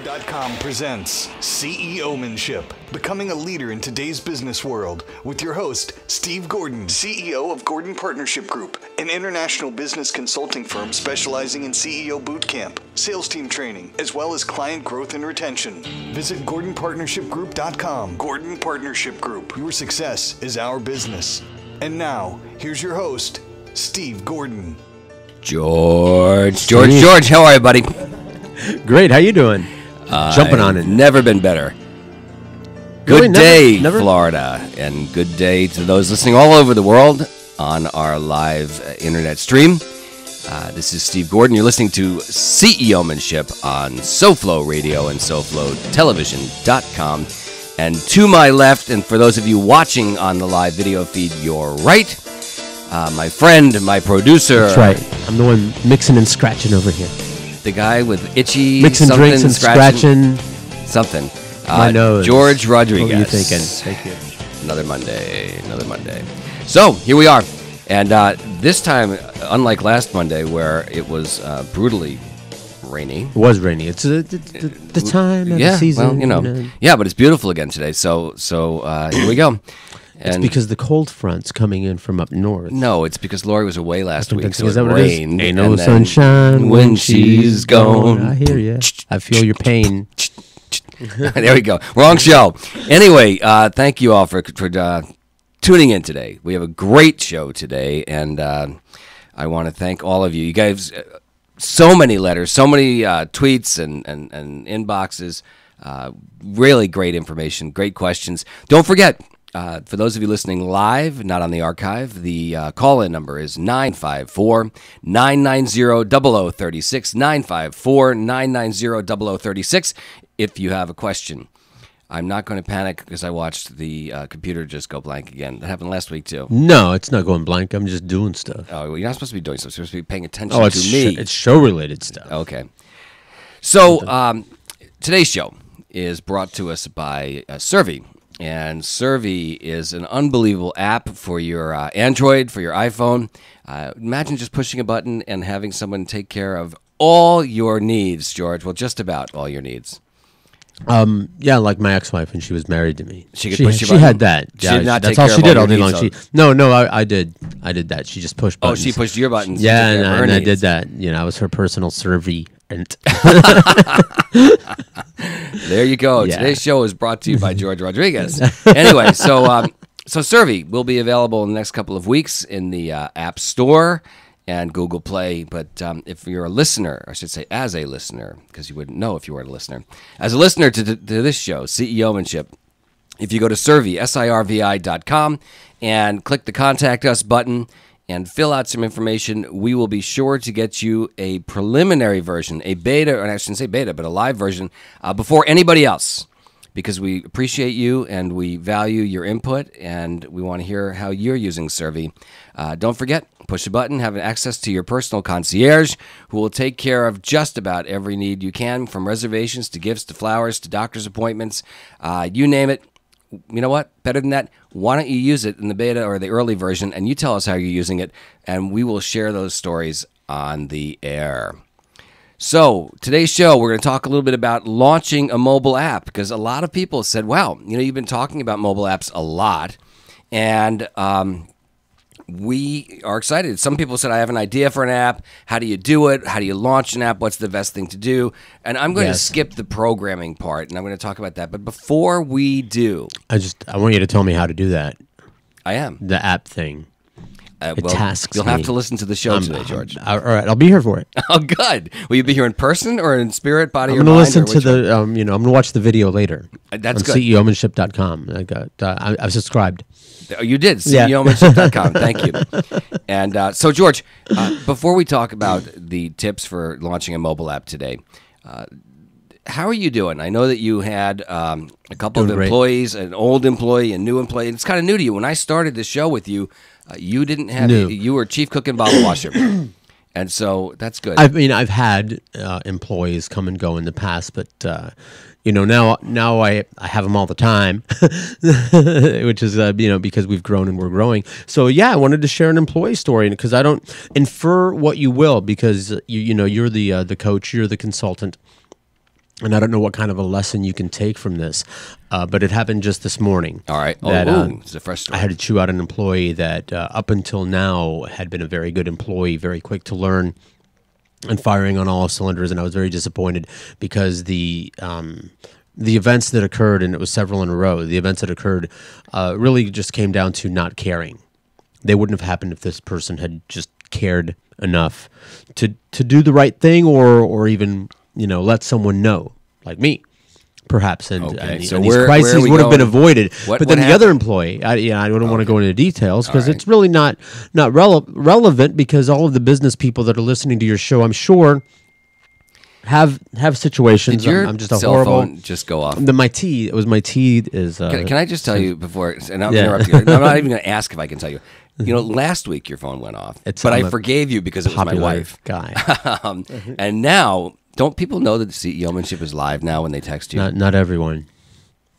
SoFlo.com presents CEOmanship, becoming a leader in today's business world, with your host, Steve Gordon, CEO of Gordon Partnership Group, an international business consulting firm specializing in CEO bootcamp, sales team training, as well as client growth and retention. Visit GordonPartnershipGroup.com. Gordon Partnership Group, your success is our business. And now, here's your host, Steve Gordon. George, George, George, how are you, buddy? Great. How you doing? Jumping on it. Never been better. Good Really? Never- day, never- Florida, and good day to those listening all over the world on our live uh, internet stream. Uh, this is Steve Gordon. You're listening to CEOmanship on SoFlo Radio and SoFloTelevision.com. And to my left, and for those of you watching on the live video feed, your right, uh, my friend, my producer, That's right. I'm the one mixing and scratching over here. The guy with itchy Mixing something, drinks and scratching something. my Uh, nose. George Rodriguez. What were you thinking? Thank you. Another Monday, another Monday. So here we are, and uh, this time, unlike last Monday where it was uh, brutally rainy. It was rainy. It's uh, the, the, the time of yeah, the season. well, you know, yeah, but it's beautiful again today. So, so uh, here we go. It's because the cold front's coming in from up north. no, it's because Lori was away last week, so is it that what it is? rained. Ain't no sunshine when she's gone. I hear you. I feel your pain. there we go. Wrong show. Anyway, uh, thank you all for for uh, tuning in today. We have a great show today, and uh, I want to thank all of you. You guys, uh, so many letters, so many uh, tweets and and, and inboxes. Uh, really great information, great questions. Don't forget. Uh, for those of you listening live, not on the archive, the uh, call in number is 954 990 0036. 954 990 0036 if you have a question. I'm not going to panic because I watched the uh, computer just go blank again. That happened last week too. No, it's not going blank. I'm just doing stuff. Oh, well, you're not supposed to be doing stuff. You're supposed to be paying attention Oh, it's to sh- me. it's show related stuff. Okay. So um, today's show is brought to us by uh, Sirvi. And Sirvi is an unbelievable app for your uh, Android, for your iPhone. Uh, imagine just pushing a button and having someone take care of all your needs, George. Well, just about all your needs. Um, yeah, like my ex-wife when she was married to me. She could she, push your she had button? that. She Yeah, did not that's take all she did all day long. She no, no, I, I did, I did that. She just pushed Buttons. Oh, she pushed your buttons. to Yeah, and, I, and I did that. You know, I was her personal servant. There you go. Yeah. Today's show is brought to you by George Rodriguez. anyway, so um, so Sirvi will be available in the next couple of weeks in the uh, App Store and Google Play. But um, if you're a listener, I should say, as a listener, because you wouldn't know if you weren't a listener, as a listener to, to this show, CEOmanship, if you go to Sirvi, S-I-R-V-I dot com, and click the Contact Us button and fill out some information, we will be sure to get you a preliminary version, a beta, or I shouldn't say beta, but a live version uh, before anybody else. Because we appreciate you and we value your input, and we want to hear how you're using Sirvi. Uh, don't forget, push a button, have access to your personal concierge who will take care of just about every need you can, from reservations to gifts to flowers to doctor's appointments. Uh, you name it, you know what? Better than that, why don't you use it in the beta or the early version and you tell us how you're using it, and we will share those stories on the air. So, today's show, we're going to talk a little bit about launching a mobile app because a lot of people said, wow, you know, you've been talking about mobile apps a lot. And um, we are excited. Some people said, I have an idea for an app. How do you do it? How do you launch an app? What's the best thing to do? And I'm going to skip the programming part and I'm going to talk about that. But before we do, I just, I want you to tell me how to do that. I am. The app thing. Uh, It tasks You'll have to listen to the show I'm- today, George. All right, I'll be here for it. oh, good. Will you be here in person or in spirit, body, I'm going to listen to the, um, you know, I'm going to watch the video later. Uh, that's on good. CEOmanship.com. I got, uh, I, I've subscribed. Oh, you did. Yeah. CEOmanship.com. Thank you. And uh, so, George, uh, before we talk about the tips for launching a mobile app today, uh, how are you doing? I know that you had um, a couple Doing of great. employees, an old employee, a new employee. It's kind of new to you. When I started the show with you, uh, you didn't have New. you were chief cook and bottle washer, and so that's good. I mean, I've had uh, employees come and go in the past, but uh, you know now now I I have them all the time, which is uh, you know because we've grown and we're growing. So yeah, I wanted to share an employee story because I don't infer what you will because you you know you're the uh, the coach, you're the consultant. And I don't know what kind of a lesson you can take from this, uh, but it happened just this morning. All right. Oh, That, ooh, it's a fresh I had to chew out an employee that uh, up until now had been a very good employee, very quick to learn and firing on all cylinders. And I was very disappointed because the um, the events that occurred, and it was several in a row, the events that occurred uh, really just came down to not caring. They wouldn't have happened if this person had just cared enough to to do the right thing, or or even you know let someone know, like me. Perhaps and, Okay, and, so and where- these crises would have been avoided. What- but then the happened? other employee, I, yeah, I don't want to go into details because right. it's really not not rele- relevant because all of the business people that are listening to your show, I'm sure, have have situations. Did your I'm, I'm just a cell horrible. phone just go off? The, my tea. It was my tea. Is uh, Can, can I just tell you before, and I'm Yeah. interrupting. I'm not even going to ask if I can tell you. You know, last week your phone went off, It's- but I'm I forgave you because it was my wife. guy. um, and now, don't people know that the CEOmanship is live now when they text you? not not everyone.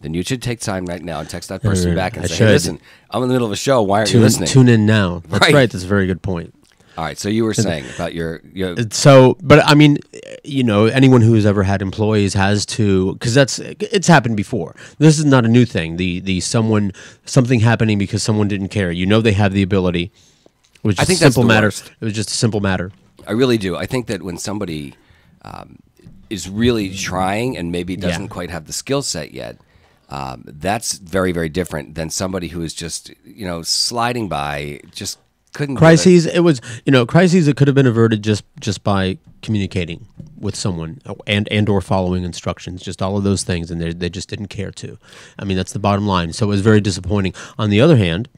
then you should take time right now and text that person back and I say, should. Listen, I'm in the middle of a show. Why aren't you Tune, listening?" tune in now. That's Right. right. That's a very good point. All right. So you were saying about your, your So, but I mean, you know, anyone who's ever had employees has to, because that's it's happened before. This is not a new thing. The the someone something happening because someone didn't care. You know, they have the ability. It was just I think a that's simple matter. worst. It was just a simple matter. I really do. I think that when somebody um, is really trying and maybe doesn't quite have the skill set yet, um, that's very, very different than somebody who is just, you know, sliding by, just couldn't. give it- Crises. It was you know crises that could have been averted just just by communicating with someone and and or following instructions. Just all of those things, and they they just didn't care to. I mean, that's the bottom line. So it was very disappointing. On the other hand.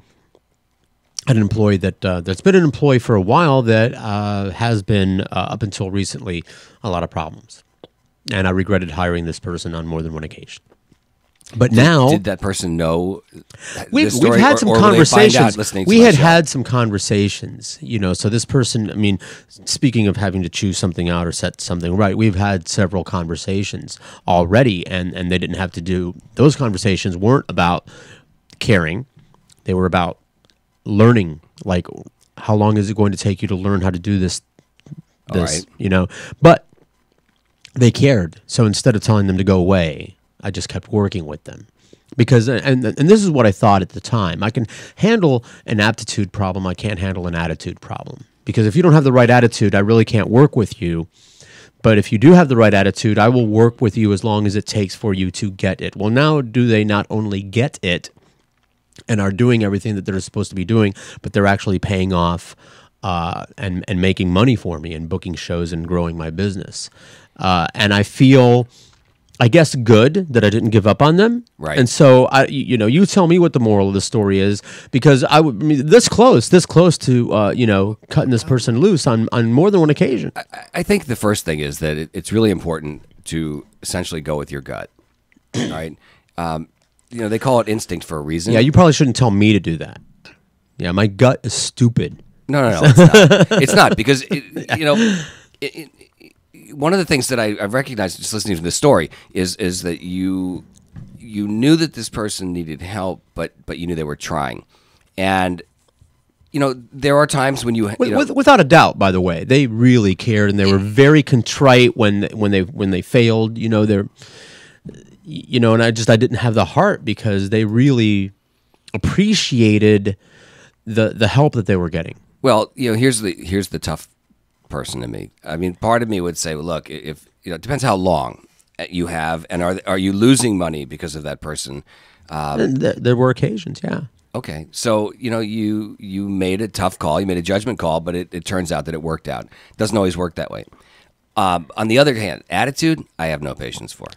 An employee that uh, that's been an employee for a while that uh, has been uh, up until recently a lot of problems, and I regretted hiring this person on more than one occasion. But now Did that person know? story, we've had or- some or will they find out conversations. We had had some conversations, you know. So this person, I mean, speaking of having to choose something out or set something right, we've had several conversations already, and and they didn't have to do those conversations weren't about caring; they were about learning. Like, how long is it going to take you to learn how to do this? This, right. you know, but they cared. So instead of telling them to go away, I just kept working with them. Because uh, and and this is what I thought at the time. I can handle an aptitude problem, I can't handle an attitude problem. Because if you don't have the right attitude, I really can't work with you. But if you do have the right attitude, I will work with you as long as it takes for you to get it. Well, now do they not only get it and are doing everything that they're supposed to be doing, but they're actually paying off uh, and and making money for me and booking shows and growing my business. Uh, and I feel, I guess, good that I didn't give up on them. Right. And so I, you know, you tell me what the moral of the story is because I would I mean, this close, this close to uh, you know cutting this person loose on on more than one occasion. I think the first thing is that it, it's really important to essentially go with your gut. right. Um, you know, they call it instinct for a reason. Yeah, you probably shouldn't tell me to do that. Yeah, my gut is stupid. No, no, no, it's not. it's not because it, you know, it, it, one of the things that I, I've recognized just listening to this story is is that you you knew that this person needed help, but but you knew they were trying, and you know there are times when you, you know, with, without a doubt, by the way, they really cared and they were very contrite when when they when they failed. You know, they're you know, and I just I didn't have the heart because they really appreciated the the help that they were getting. Well, you know, here's the here's the tough person to me. I mean, part of me would say, well, look, if you know, it depends how long you have, and are are you losing money because of that person? Um, And th- there were occasions, yeah. okay, so you know, you you made a tough call, you made a judgment call, but it, it turns out that it worked out. Doesn't always work that way. Um, on the other hand, attitude, I have no patience for.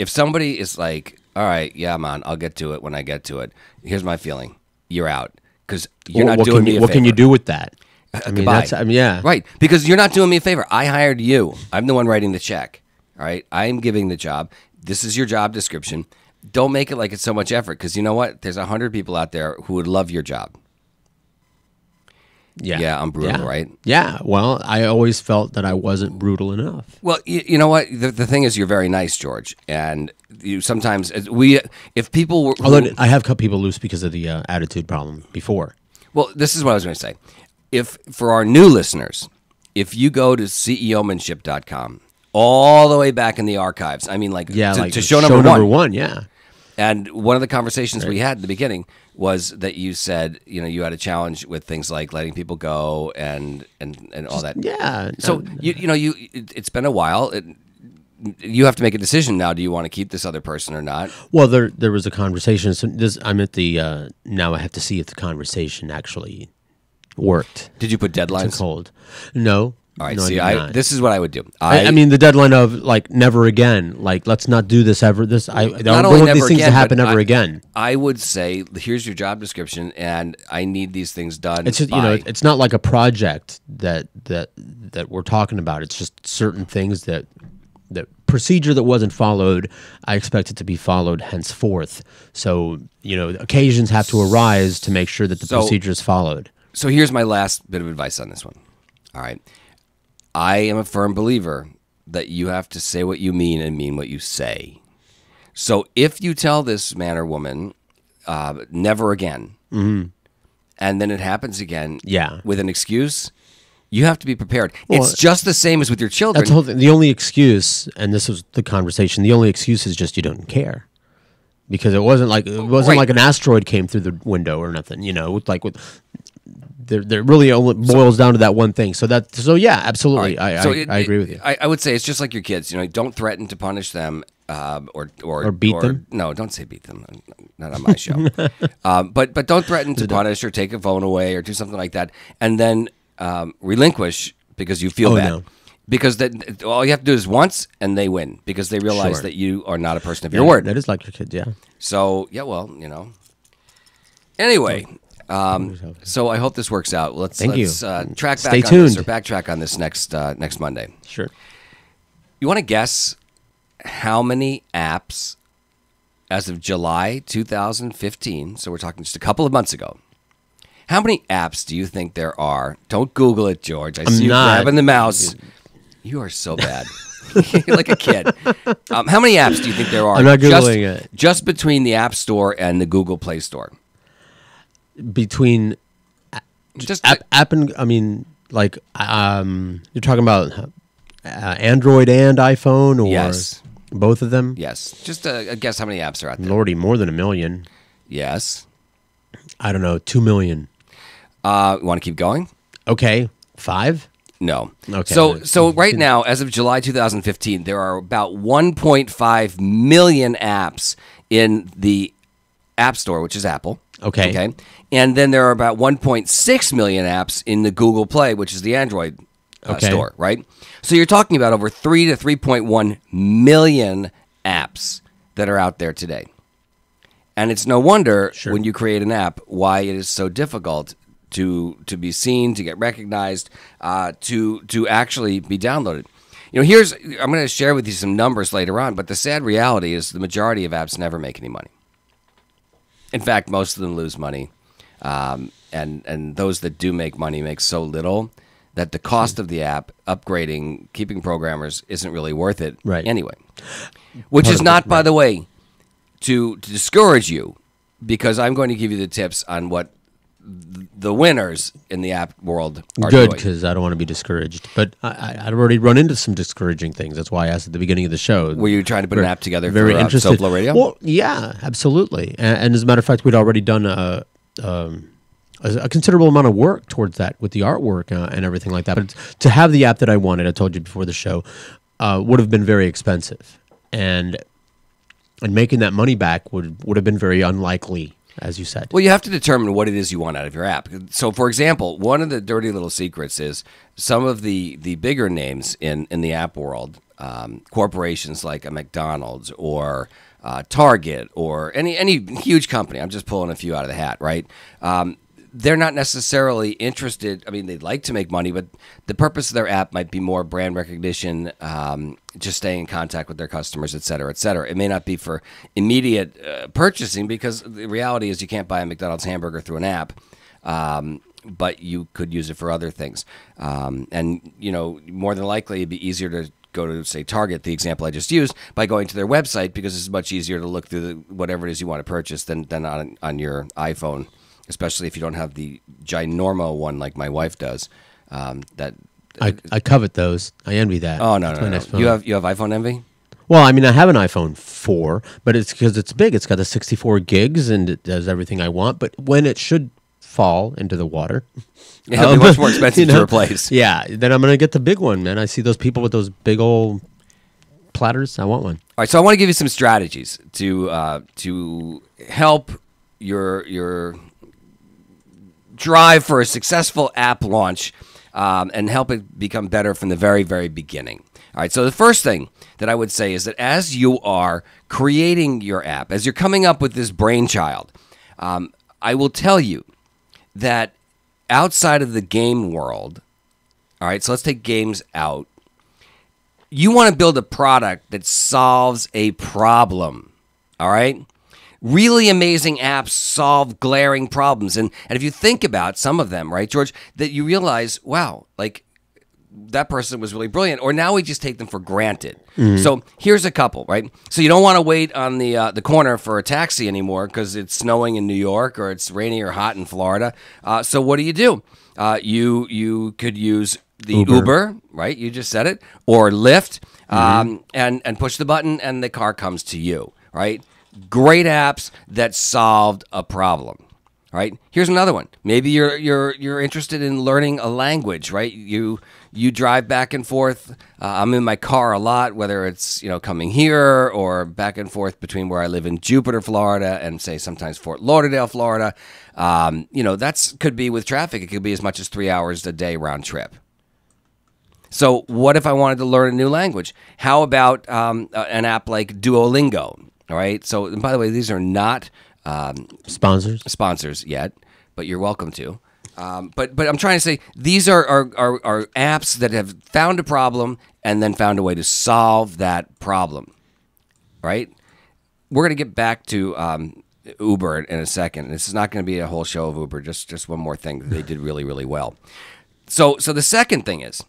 If somebody is like, all right, yeah, man, I'll get to it when I get to it. Here's my feeling: you're out because you're What- not doing can me what can you do with that? Uh, I mean, Goodbye. that's I mean, yeah. Right. Because you're not doing me a favor. I hired you. I'm the one writing the check. All right. I am giving the job. This is your job description. Don't make it like it's so much effort because you know what? There's a hundred people out there who would love your job. Yeah. Yeah, I'm brutal, Yeah. right? Yeah. Well, I always felt that I wasn't brutal enough. Well, you, you know what? The, the thing is, you're very nice, George, and you sometimes we if people were Although I have cut people loose because of the uh, attitude problem before. Well, this is what I was going to say. If for our new listeners, if you go to ceomanship.com all the way back in the archives. I mean, like Yeah, to, like to show number, one. Yeah. And one of the conversations we had in the beginning was that you said, you know, you had a challenge with things like letting people go and and, and all that. Yeah. So you you know you it, it's been a while. It, you have to make a decision now. Do you want to keep this other person or not? well, there there was a conversation. So this, I'm at the uh, now. I have to see if the conversation actually worked. Did you put deadlines? hold. No. All right. see, I, this is what I would do. I, I mean, the deadline of like never again. Like, let's not do this ever. This I, I don't not want these never things again, to happen but ever I- again. I would say, here's your job description, and I need these things done. It's just you know, by- it's not like a project that that that we're talking about. It's just certain things that that procedure that wasn't followed. I expect it to be followed henceforth. So you know, occasions have to arise to make sure that the So- procedure is followed. so here's my last bit of advice on this one. All right. I am a firm believer that you have to say what you mean and mean what you say. So if you tell this man or woman, uh, never again, and then it happens again Mm-hmm. Yeah. with an excuse, you have to be prepared. Well, it's just the same as with your children. That's the. The only excuse, and this was the conversation. The only excuse is just you don't care, because it wasn't like it wasn't Right. like an asteroid came through the window or nothing. You know, with like with. There, there really only boils down to that one thing. So that, so yeah, absolutely, right. I, So I, it- I agree with you. I, I would say it's just like your kids. You know, don't threaten to punish them, um, or or Or beat them? No, don't say beat them. Not on my show. um, but but don't threaten to punish or take a phone away or do something like that, and then um, relinquish because you feel Oh, bad. no. Because that all you have to do is once, and they win because they realize Sure. that you are not a person of your word. That is like your kids, yeah. So yeah, well, you know. Anyway, um, so I hope this works out. Let's Thank you. let's uh, track back Stay on this or backtrack on this next uh, next Monday. Sure. You want to guess how many apps as of July 2015? So we're talking just a couple of months ago. How many apps do you think there are? Don't Google it, George. I see you not. grabbing the mouse. You are so bad. You're like a kid. Um, how many apps do you think there are? I'm not just, Googling it. Just between the App Store and the Google Play Store. Between Just app, app and I mean, like, um, you're talking about uh, Android and iPhone, or Yes. both of them. yes. Just a, a guess how many apps are out there. Lordy, more than a million. Yes. I don't know, two million. Uh, want to keep going? Okay, five. No. Okay. So so right now, as of July 2015, there are about 1.5 million apps in the App Store, which is Apple. Okay. Okay. And then there are about 1.6 million apps in the Google Play, which is the Android uh, Okay. store, right? So you're talking about over 3 to 3.1 million apps that are out there today. And it's no wonder when you create an app why it is so difficult to to be seen, to get recognized, uh, to to actually be downloaded. You know, here's I'm going to share with you some numbers later on, but the sad reality is the majority of apps never make any money. In fact, most of them lose money, um, and and those that do make money make so little that the cost of the app, upgrading, keeping programmers isn't really worth it. Right. Anyway, which Part is it, not, by right. the way, to, to discourage you, because I'm going to give you the tips on what the winners in the app world are Good, because I don't want to be discouraged. But I, I, I'd already run into some discouraging things. That's why I asked at the beginning of the show. Were you trying to put an app together very for uh. SoFlo Radio? Well, yeah, absolutely. And, and as a matter of fact, we'd already done a, um, a, a considerable amount of work towards that with the artwork uh, and everything like that. But to have the app that I wanted, I told you before the show, uh, would have been very expensive, and and making that money back would would have been very unlikely, as you said. Well, you have to determine what it is you want out of your app. So, for example, one of the dirty little secrets is some of the, the bigger names in, in the app world, um, corporations like a McDonald's or uh, Target or any any huge company. I'm just pulling a few out of the hat, right? Um, they're not necessarily interested. I mean, they'd like to make money, but the purpose of their app might be more brand recognition, um, just staying in contact with their customers, et cetera, et cetera. It may not be for immediate uh, purchasing because the reality is you can't buy a McDonald's hamburger through an app. Um, but you could use it for other things. Um, and, you know, more than likely it'd be easier to go to, say, Target, the example I just used, by going to their website because it's much easier to look through the, whatever it is you want to purchase than, than on, on your iPhone especially if you don't have the ginormo one like my wife does. Um, that I, I covet those. I envy that. oh no, That's no, no. no. You have you have iPhone envy. Well, I mean, I have an iPhone 4, but it's because it's big. It's got the 64 gigs and it does everything I want. But when it should fall into the water, It'll be um, much more expensive you to replace. Yeah, then I'm going to get the big one, man. I see those people with those big old platters. I want one. All right, so I want to give you some strategies to uh, to help your your drive for a successful app launch um, and help it become better from the very very beginning. All right, so the first thing that I would say is that as you are creating your app, as you're coming up with this brainchild, um, I will tell you that outside of the game world, all right, so let's take games out you want to build a product that solves a problem. All right? Really amazing apps solve glaring problems. And, and if you think about some of them, right, George, that you realize, wow, like that person was really brilliant, or now we just take them for granted. So here's a couple, right? So you don't want to wait on the uh, the corner for a taxi anymore because it's snowing in New York or it's rainy or hot in Florida. Uh, so what do you do? Uh, you you could use the Uber. right? You just said it, or Lyft, um, and and push the button and the car comes to you, right? Great apps that solved a problem right? Here's another one. Maybe you're you're you're interested in learning a language, right? You you drive back and forth. Uh, I'm in my car a lot, whether it's you know coming here or back and forth between where I live in Jupiter, Florida, and say sometimes Fort Lauderdale, Florida. Um, you know that's could be with traffic. It could be as much as three hours a day round trip. So, what if I wanted to learn a new language? How about um, an app like Duolingo? All right. So, and by the way, these are not um, Sponsors. sponsors yet, but you're welcome to. Um, but but I'm trying to say these are, are, are, are apps that have found a problem and then found a way to solve that problem, right? We're gonna get back to um, Uber in a second. This is not going to be a whole show of Uber. Just just one more thing that they did really really well. So so the second thing is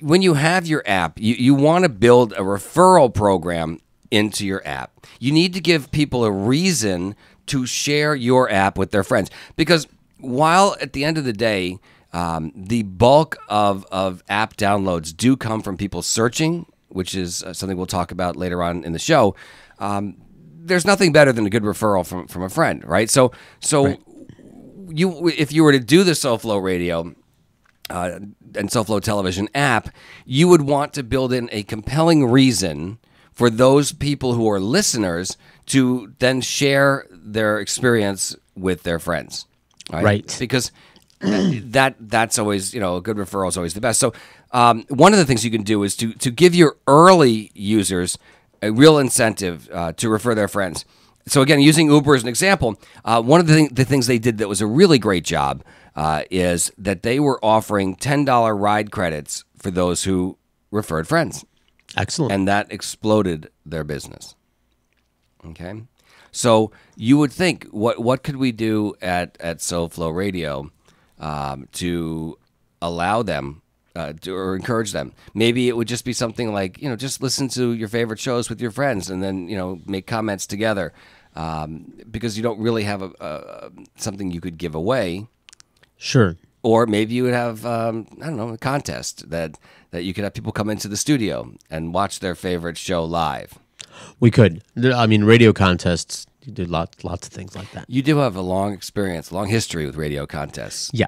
when you have your app, you, you want to build a referral program into your app. You need to give people a reason to share your app with their friends. Because while at the end of the day, um, the bulk of, of app downloads do come from people searching, which is uh, something we'll talk about later on in the show. Um, there's nothing better than a good referral from, from a friend, right? So, so you if you were to do the SoFlo radio, uh, and SoFlo television app, you would want to build in a compelling reason for those people who are listeners to then share their experience with their friends. Right. Because that that's always you know a good referral is always the best. So um, one of the things you can do is to to give your early users a real incentive uh, to refer their friends. So again, using Uber as an example, uh, one of the, thing, the things they did that was a really great job uh, is that they were offering ten dollar ride credits for those who referred friends, Excellent. and that exploded their business. Okay, so you would think what what could we do at at SoFlo Radio um, to allow them uh, to, or encourage them? Maybe it would just be something like you know just listen to your favorite shows with your friends and then you know make comments together um, because you don't really have a, a something you could give away sure. Or maybe you would have um, I don't know a contest that that you could have people come into the studio and watch their favorite show live. We could. I mean, radio contests. You did lots, lots of things like that. You do have a long experience, long history with radio contests. Yeah,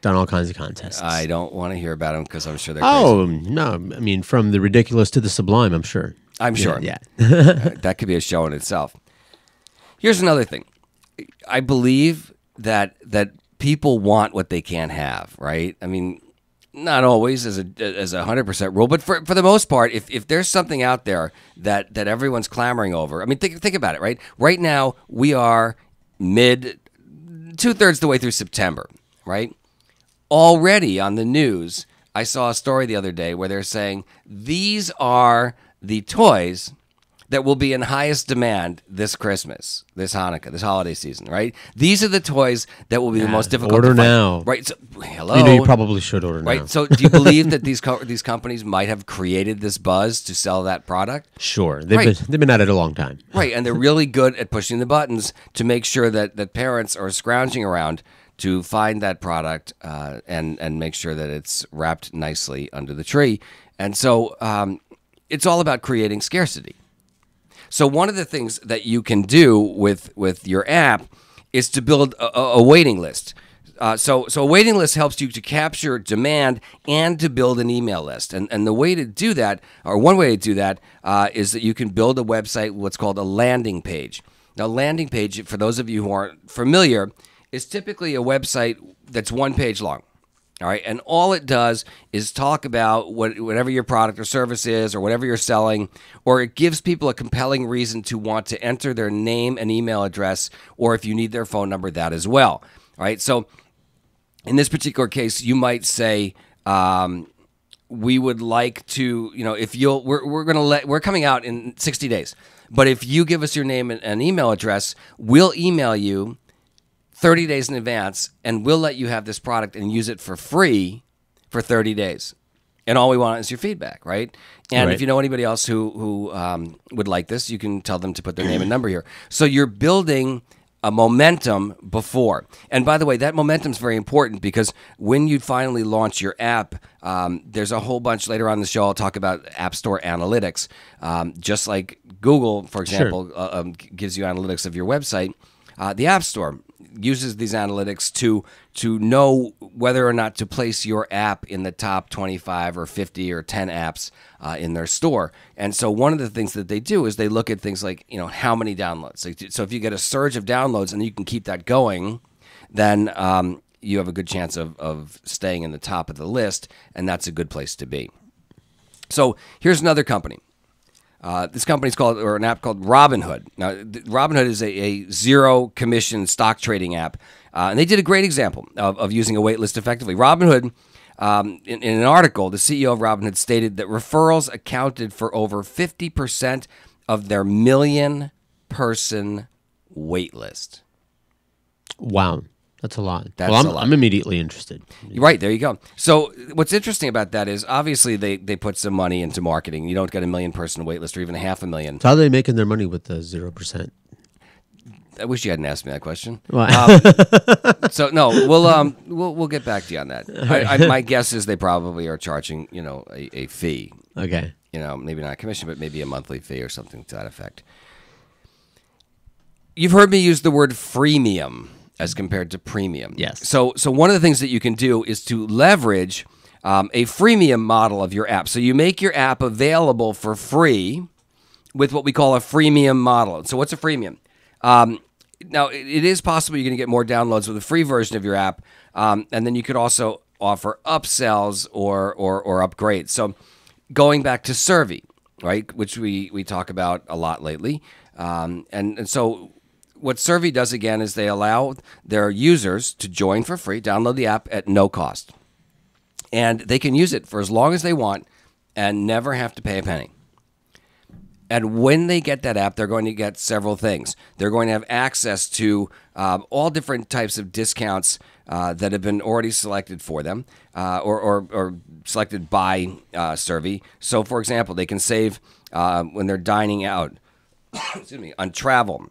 done all kinds of contests. I don't want to hear about them because I'm sure they're crazy. oh no! I mean, from the ridiculous to the sublime. I'm sure. I'm sure. Yeah. that could be a show in itself. Here's another thing. I believe that that people want what they can't have, right? I mean, not always as a as a hundred percent rule, but for, for the most part, if, if there's something out there that that everyone's clamoring over, I mean, think think about it, right? Right now we are mid two thirds the way through September, right? Already on the news, I saw a story the other day where they're saying these are the toys that will be in highest demand this Christmas, this Hanukkah, this holiday season, right? These are the toys that will be the most difficult order to find. now. Right? So, hello. You know, you probably should order now. Right. So, do you believe that these co- these companies might have created this buzz to sell that product? Sure, they've Right. been they've been at it a long time. Right, and they're really good at pushing the buttons to make sure that that parents are scrounging around to find that product uh, and and make sure that it's wrapped nicely under the tree. And so um, it's all about creating scarcity. So one of the things that you can do with with your app is to build a, a waiting list. Uh, so, so a waiting list helps you to capture demand and to build an email list. And, and the way to do that, or one way to do that, uh, is that you can build a website, what's called a landing page. Now, landing page, for those of you who aren't familiar, is typically a website that's one page long. All right. And all it does is talk about what, whatever your product or service is or whatever you're selling, or it gives people a compelling reason to want to enter their name and email address, or if you need their phone number, that as well. All right. So in this particular case, you might say, um, we would like to, you know, if you'll, we're, we're going to let, we're coming out in 60 days. But if you give us your name and, and email address, we'll email you 30 days in advance and we'll let you have this product and use it for free for 30 days. And all we want is your feedback, right? And Right. if you know anybody else who who um, would like this, you can tell them to put their name and number here. So you're building a momentum before. And by the way, that momentum is very important because when you finally launch your app, um, there's a whole bunch later on in the show. I'll talk about App Store analytics, um, just like Google, for example, uh, um, gives you analytics of your website. Uh, the App Store uses these analytics to to know whether or not to place your app in the top 25 or 50 or 10 apps uh, in their store. And so one of the things that they do is they look at things like you know how many downloads. So if you get a surge of downloads and you can keep that going, then um, you have a good chance of of staying in the top of the list, and that's a good place to be. So here's another company. Uh, this company's called, or an app called Robinhood. Now, Robinhood is a, a zero commission stock trading app, uh, and they did a great example of, of using a waitlist effectively. Robinhood, um, in, in an article, the CEO of Robinhood stated that referrals accounted for over 50% of their million person waitlist. Wow, that's a lot. That's well, I'm, a lot. I'm immediately interested. Right there, you go. So what's interesting about that is obviously they they put some money into marketing. You don't get a million person wait list or even a half a million. So how are they making their money with the zero percent? I wish you hadn't asked me that question. Why? Um, so no, we'll um we'll we'll get back to you on that. I, I, my guess is they probably are charging you know a, a fee. Okay. You know, maybe not a commission, but maybe a monthly fee or something to that effect. You've heard me use the word freemium as compared to premium. Yes. So so one of the things that you can do is to leverage um, a freemium model of your app. So you make your app available for free with what we call a freemium model. So what's a freemium? Um, now it, it is possible you're going to get more downloads with a free version of your app, um, and then you could also offer upsells or or, or upgrades. So going back to Sirvi, right, which we we talk about a lot lately, um, and and so what Sirvi does again is they allow their users to join for free, download the app at no cost, and they can use it for as long as they want and never have to pay a penny. And when they get that app, they're going to get several things. They're going to have access to um, all different types of discounts uh, that have been already selected for them uh, or, or, or selected by uh, Sirvi. So, for example, they can save uh, when they're dining out, excuse me, on travel,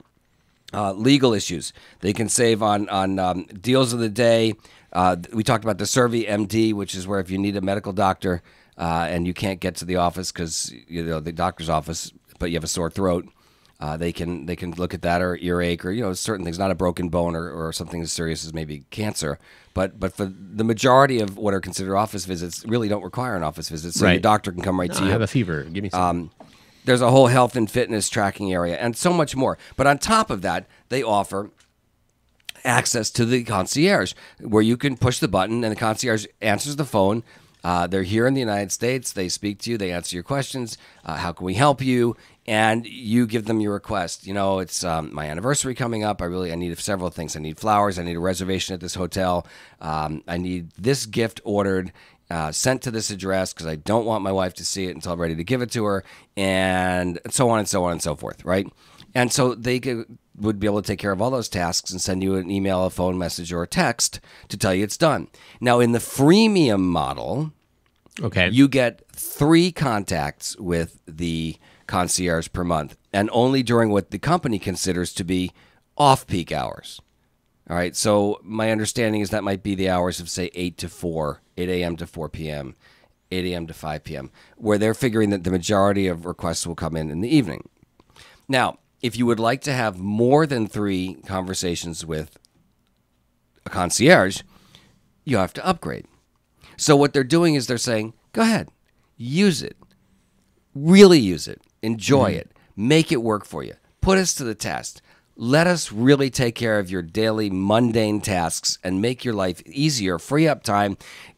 uh, legal issues. They can save on on um, deals of the day. Uh, we talked about the Sirvi MD, which is where if you need a medical doctor uh, and you can't get to the office because you know the doctor's office, but you have a sore throat. Uh, they can they can look at that or earache or you know certain things, not a broken bone or, or something as serious as maybe cancer, but but for the majority of what are considered office visits, really don't require an office visit. So your doctor can come right to I you. have a fever. Give me some. Um, there's a whole health and fitness tracking area and so much more. But on top of that, they offer access to the concierge where you can push the button and the concierge answers the phone. Uh, they're here in the United States. They speak to you. They answer your questions. Uh, how can we help you? And you give them your request. You know, it's um, my anniversary coming up. I really I need several things. I need flowers. I need a reservation at this hotel. Um, I need this gift ordered uh, sent to this address because I don't want my wife to see it until I'm ready to give it to her, and so on and so on and so forth, right? And so they could, would be able to take care of all those tasks and send you an email, a phone message, or a text to tell you it's done. Now, in the freemium model, okay. you get three contacts with the concierge per month, and only during what the company considers to be off peak hours. All right. So my understanding is that might be the hours of say eight to four, eight a.m. to four p.m., eight a.m. to five p.m., where they're figuring that the majority of requests will come in in the evening. Now, if you would like to have more than three conversations with a concierge, you have to upgrade. So what they're doing is they're saying, go ahead, use it, really use it, enjoy mm-hmm. it, make it work for you, put us to the test. Let us really take care of your daily mundane tasks and make your life easier, free up time.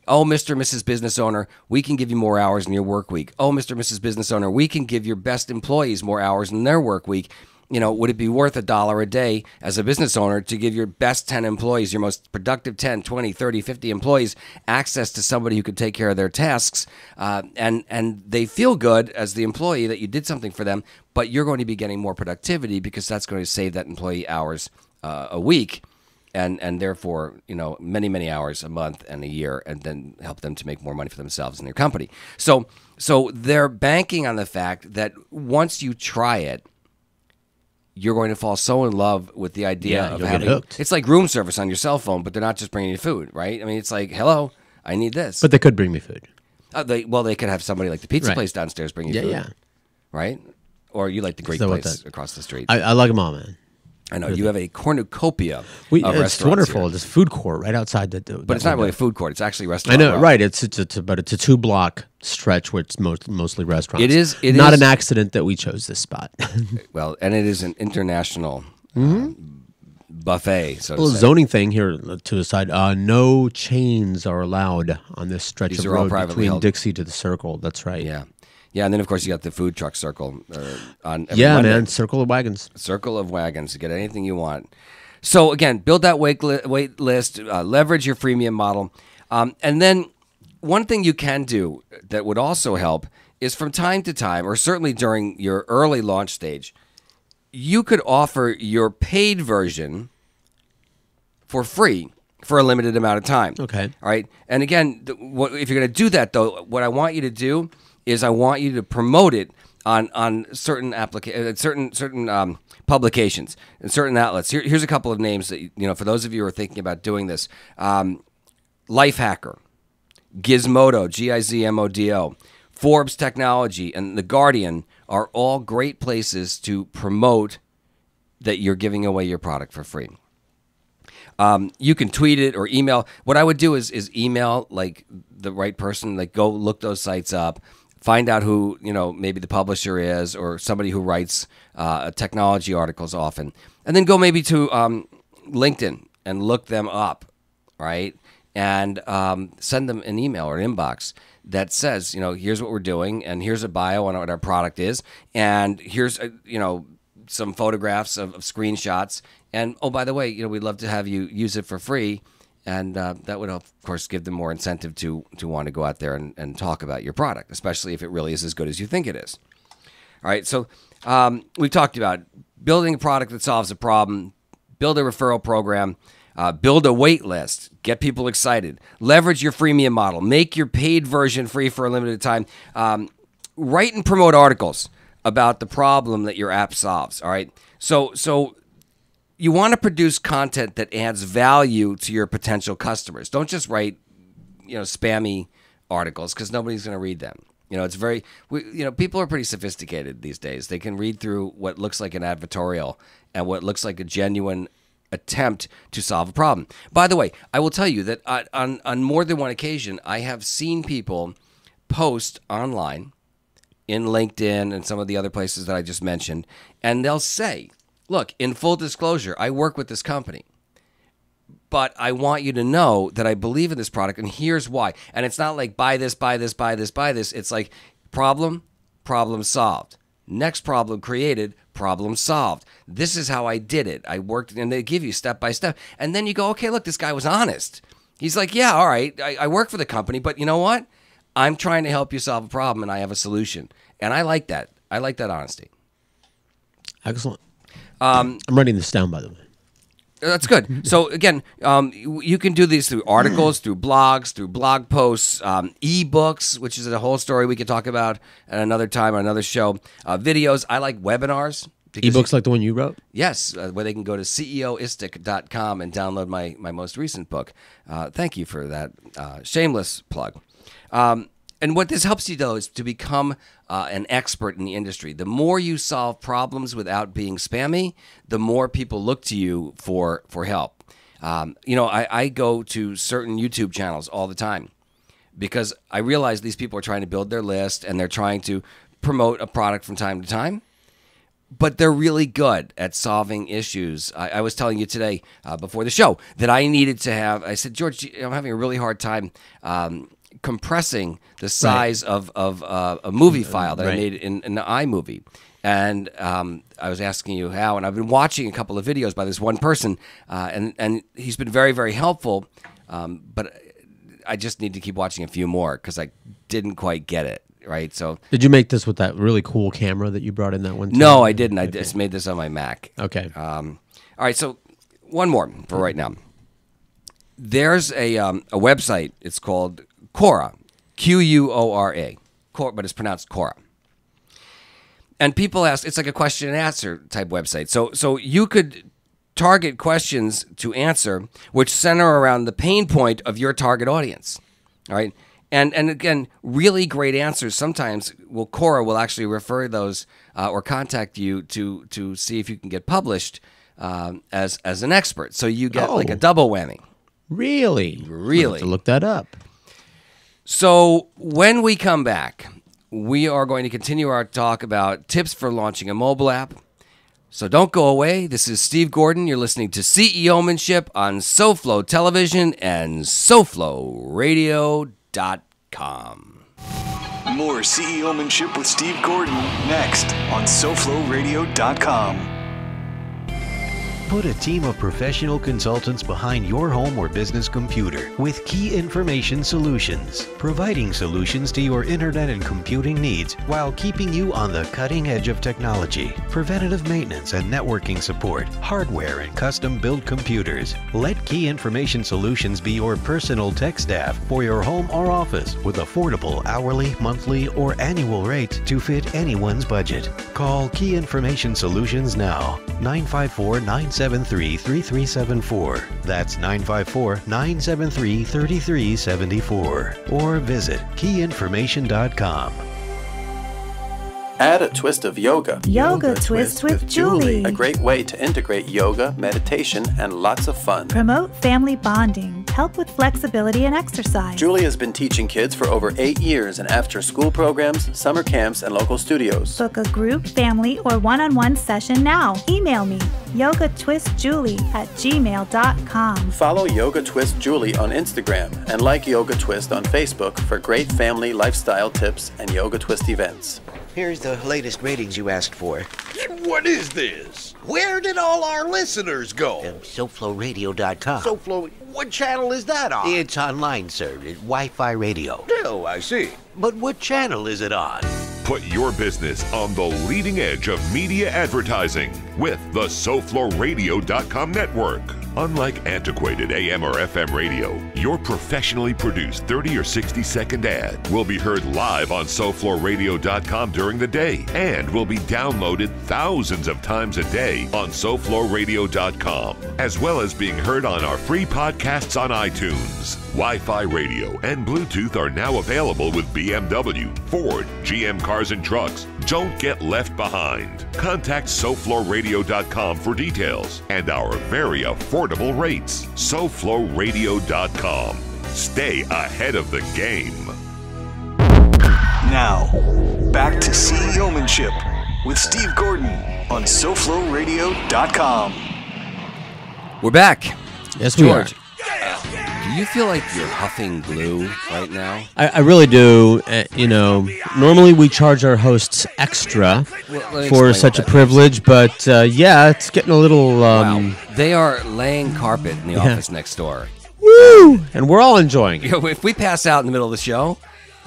Oh, Mr. and Mrs. Business Owner, we can give you more hours in your work week. Oh, Mr. and Mrs. Business Owner, we can give your best employees more hours in their work week you know, would it be worth a dollar a day as a business owner to give your best 10 employees, your most productive 10, 20, 30, 50 employees, access to somebody who could take care of their tasks? Uh, and, and they feel good as the employee that you did something for them, but you're going to be getting more productivity because that's going to save that employee hours uh, a week. And, and therefore, you know, many, many hours a month and a year, and then help them to make more money for themselves and their company. So, so they're banking on the fact that once you try it, you're going to fall so in love with the idea Yeah, of having hooked. it's like room service on your cell phone, but they're not just bringing you food, right? I mean, it's like, hello, I need this. But they could bring me food. uh, they, well, they could have somebody like the pizza Right. place downstairs bring you Yeah, food, yeah. right? Or you like the great what place across the street. I, I like them all, man. I know you have a cornucopia We, it's wonderful. here. A food court right outside the. the but it's not really a food court; it's actually restaurant. I know, right? It's it's, it's but it's a two block stretch where it's most, mostly restaurants. It is- it not is- an accident that we chose this spot. Well, and it is an international uh, buffet. So Mm-hmm. little zoning thing here to the side. Uh, no chains are allowed on this stretch These of road between held. Dixie to the Circle. That's right. yeah, yeah, and then of course you got the food truck circle uh, on yeah, Monday. man. Circle of wagons. circle of wagons to get anything you want. So again, build that wait, li- wait list, uh, leverage your freemium model, um, and then one thing you can do that would also help is from time to time, or certainly during your early launch stage, you could offer your paid version for free for a limited amount of time. Okay. All right. And again, th- what, if you're going to do that, though, what I want you to do is I want you to promote it on on certain applica- uh, certain certain um, publications and certain outlets. Here, here's a couple of names that you know for those of you who are thinking about doing this. Um, Lifehacker, Gizmodo, G I Z M O D O, Forbes Technology, and The Guardian are all great places to promote that you're giving away your product for free. Um, you can tweet it or email. What I would do is is email like the right person. Like go look those sites up, find out who you know maybe the publisher is or somebody who writes uh, technology articles often, and then go maybe to um, LinkedIn and look them up, right? And um, send them an email or an inbox that says, you know, here's what we're doing, and here's a bio on what our product is, and here's a, you know some photographs of, of screenshots. And oh, by the way, you know, we'd love to have you use it for free. And uh, that would, of course, give them more incentive to to want to go out there and, and talk about your product, especially if it really is as good as you think it is. All right, so um, we've talked about building a product that solves a problem, build a referral program, uh, build a wait list, get people excited, leverage your freemium model, make your paid version free for a limited time, um, write and promote articles about the problem that your app solves. All right, so so you want to produce content that adds value to your potential customers. Don't just write you know spammy articles because nobody's going to read them. You know, it's very we, you know people are pretty sophisticated these days. They can read through what looks like an advertorial and what looks like a genuine attempt to solve a problem. By the way, I will tell you that on on, on more than one occasion, I have seen people post online in LinkedIn and some of the other places that I just mentioned, and they'll say, "Look, in full disclosure, I work with this company." but I want you to know that I believe in this product, and here's why. And it's not like buy this, buy this, buy this, buy this. It's like problem, problem solved. Next problem created, problem solved. This is how I did it. I worked, and they give you step by step. And then you go, okay, look, this guy was honest. He's like, yeah, all right, I, I work for the company, but you know what? I'm trying to help you solve a problem, and I have a solution. And I like that. I like that honesty. Excellent. Um, I'm writing this down, by the way. That's good. So again, um, you, you can do these through articles, through blogs, through blog posts, um, ebooks, which is a whole story we could talk about at another time on another show. Uh, videos. I like webinars. Because Ebooks like the one you wrote. Yes, uh, where they can go to ceoistic.com and download my, my most recent book. Uh, thank you for that uh, shameless plug. Um, and what this helps you, though, is to become uh, an expert in the industry. The more you solve problems without being spammy, the more people look to you for, for help. Um, you know, I, I go to certain YouTube channels all the time because I realize these people are trying to build their list and they're trying to promote a product from time to time but they're really good at solving issues. I, I was telling you today uh, before the show that I needed to have. I said, George, I'm having a really hard time um, compressing the size of of uh, a movie file that I made in, in iMovie. And um, I was asking you how, and I've been watching a couple of videos by this one person, uh, and and he's been very very helpful. Um, but I just need to keep watching a few more because I didn't quite get it right. So Did you make this with that really cool camera that you brought in that one? time? no, I didn't. I just made this on my Mac. Okay. Um, all right, so one more for right now. There's a um, a website. It's called Quora, Q U O R A, but it's pronounced Quora. And people ask, it's like a question and answer type website. So so you could target questions to answer which center around the pain point of your target audience. All right. And, and again, really great answers. Sometimes, well, Quora will actually refer those uh, or contact you to to see if you can get published um, as as an expert. So you get like a Oh. double whammy. Really? Really? to look that up. So when we come back, we are going to continue our talk about tips for launching a mobile app. So don't go away. This is Steve Gordon. You're listening to CEOmanship on SoFlo Television and SoFloRadio.com. More CEOmanship with Steve Gordon next on SoFloRadio.com. Put a team of professional consultants behind your home or business computer with Key Information Solutions, providing solutions to your internet and computing needs while keeping you on the cutting edge of technology. Preventative maintenance and networking support, hardware and custom built computers. Let Key Information Solutions be your personal tech staff for your home or office with affordable hourly, monthly, or annual rates to fit anyone's budget. Call Key Information Solutions now. 954 973 3374. That's 954 973 3374. Or visit keyinformation.com. Add a twist of yoga. Yoga Twist with Julie. A great way to integrate yoga, meditation, and lots of fun. Promote family bonding. Help with flexibility and exercise. Julie has been teaching kids for over eight years in after school programs, summer camps, and local studios. Book a group, family, or one on one session now. Email me, yogatwistjulie at gmail.com. Follow Yoga Twist Julie on Instagram and like Yoga Twist on Facebook for great family lifestyle tips and Yoga Twist events. Here's the latest ratings you asked for. What is this? Where did all our listeners go? Um, SoFloRadio.com. SoFlo, what channel is that on? it's online, sir. It's Wi-Fi radio. oh, I see. But what channel is it on? Put your business on the leading edge of media advertising with the SoFloRadio.com network. Unlike antiquated AM or FM radio, your professionally produced 30 or 60 second ad will be heard live on SoFloRadio.com during the day and will be downloaded thousands of times a day on SoFloRadio.com, as well as being heard on our free podcasts on iTunes. Wi Fi radio and Bluetooth are now available with BMW, Ford, GM cars and trucks. Don't get left behind. Contact SoFloRadio.com for details and our very affordable rates. SoFloRadio.com. Stay ahead of the game. Now, back to CEOmanship with Steve Gordon on SoFloRadio.com. We're back. Yes, we George, are. Do you feel like you're huffing glue right now? I, I really do. Uh, you know, normally we charge our hosts extra Well, for such a privilege, but uh, yeah, it's getting a little. Um, Wow. They are laying carpet in the office next door. Woo! And we're all enjoying it. if we pass out in the middle of the show,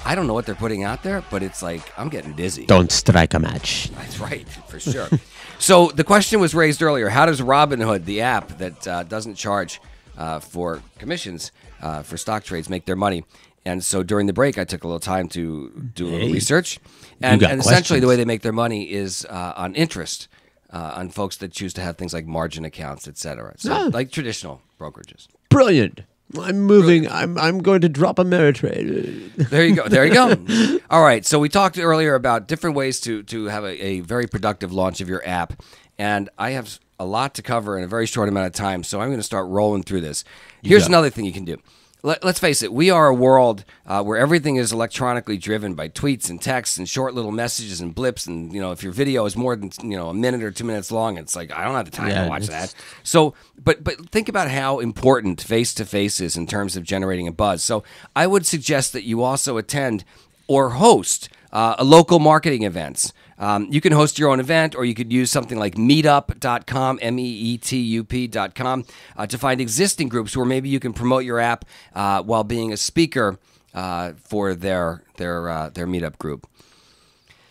I don't know what they're putting out there, but it's like I'm getting dizzy. Don't strike a match. That's right, for sure. so the question was raised earlier: How does Robinhood, the app that uh, doesn't charge uh, for commissions uh, for stock trades, make their money? And so during the break, I took a little time to do a little Hey. research, and, and essentially the way they make their money is uh, on interest. uh, on folks that choose to have things like margin accounts, et cetera. So, Ah. like traditional brokerages. Brilliant. I'm moving. I'm I'm going to drop Ameritrade. There you go. There you go. All right. So we talked earlier about different ways to to have a, a very productive launch of your app, and I have a lot to cover in a very short amount of time. So I'm going to start rolling through this. Here's Yeah. another thing you can do. Let, let's face it. We are a world uh, where everything is electronically driven by tweets and texts and short little messages and blips. And you know, if your video is more than you know a minute or two minutes long, it's like I don't have the time Yeah, to watch it's- that. So, but but think about how important face to face is in terms of generating a buzz. So, I would suggest that you also attend or host uh, a local marketing events. Um, you can host your own event, or you could use something like meetup.com, M E E T U P.com, uh, to find existing groups where maybe you can promote your app uh, while being a speaker uh, for their their uh, their meetup group.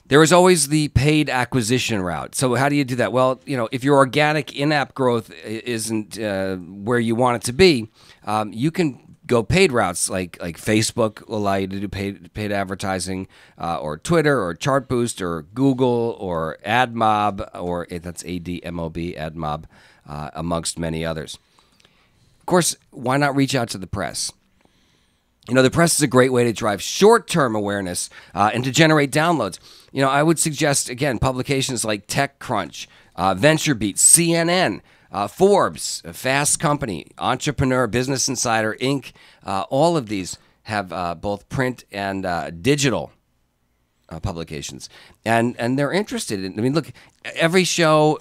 There is always the paid acquisition route. So how do you do that? Well, you know, if your organic in-app growth isn't uh, where you want it to be, um, you can go paid routes like like Facebook will allow you to do paid paid advertising, uh, or Twitter, or Chartboost, or Google, or AdMob, or eh, that's A D M O B AdMob, uh, amongst many others. Of course, why not reach out to the press? You know, the press is a great way to drive short term awareness uh, and to generate downloads. You know, I would suggest, again, publications like TechCrunch, uh, VentureBeat, CNN, uh, Forbes, Fast Company, Entrepreneur, Business Insider, Inc. Uh, all of these have uh, both print and uh, digital uh, publications, and and they're interested in. I mean, look, every show.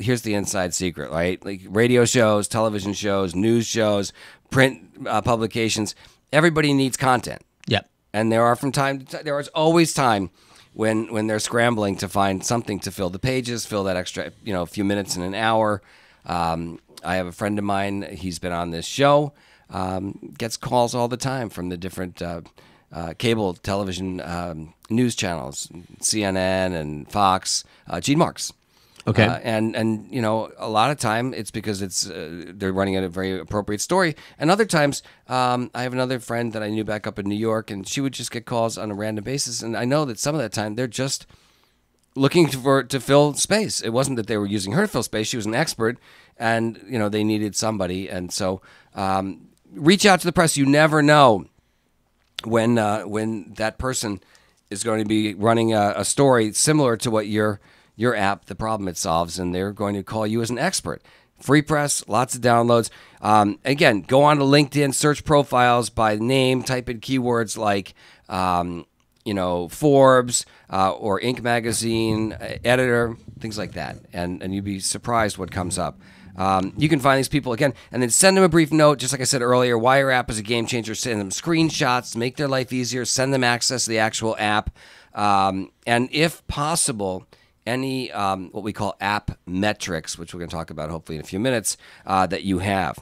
Here's the inside secret, right? Like radio shows, television shows, news shows, print uh, publications. Everybody needs content. Yep. And there are from time to time. There is always time when when they're scrambling to find something to fill the pages, fill that extra, you know, a few minutes in an hour. Um, I have a friend of mine. He's been on this show. Um, gets calls all the time from the different uh, uh, cable television um, news channels, CNN and Fox. Uh, Gene Marks. Okay. Uh, and and you know a lot of time it's because it's uh, they're running a very appropriate story, and other times um, I have another friend that I knew back up in New York, and she would just get calls on a random basis, and I know that some of that time they're just looking for to fill space. It wasn't that they were using her to fill space; she was an expert, and you know they needed somebody, and so um, reach out to the press. You never know when uh, when that person is going to be running a, a story similar to what your your app, the problem it solves, and they're going to call you as an expert. Free press, lots of downloads. Um, again, go on to LinkedIn, search profiles by name, type in keywords like um, you know Forbes uh, or Inc. magazine uh, editor, things like that, and and you'd be surprised what comes up. Um, you can find these people again, and then send them a brief note, just like I said earlier. Your app is a game changer. Send them screenshots, make their life easier. Send them access to the actual app, um, and if possible, any um, what we call app metrics, which we're going to talk about hopefully in a few minutes, uh, that you have.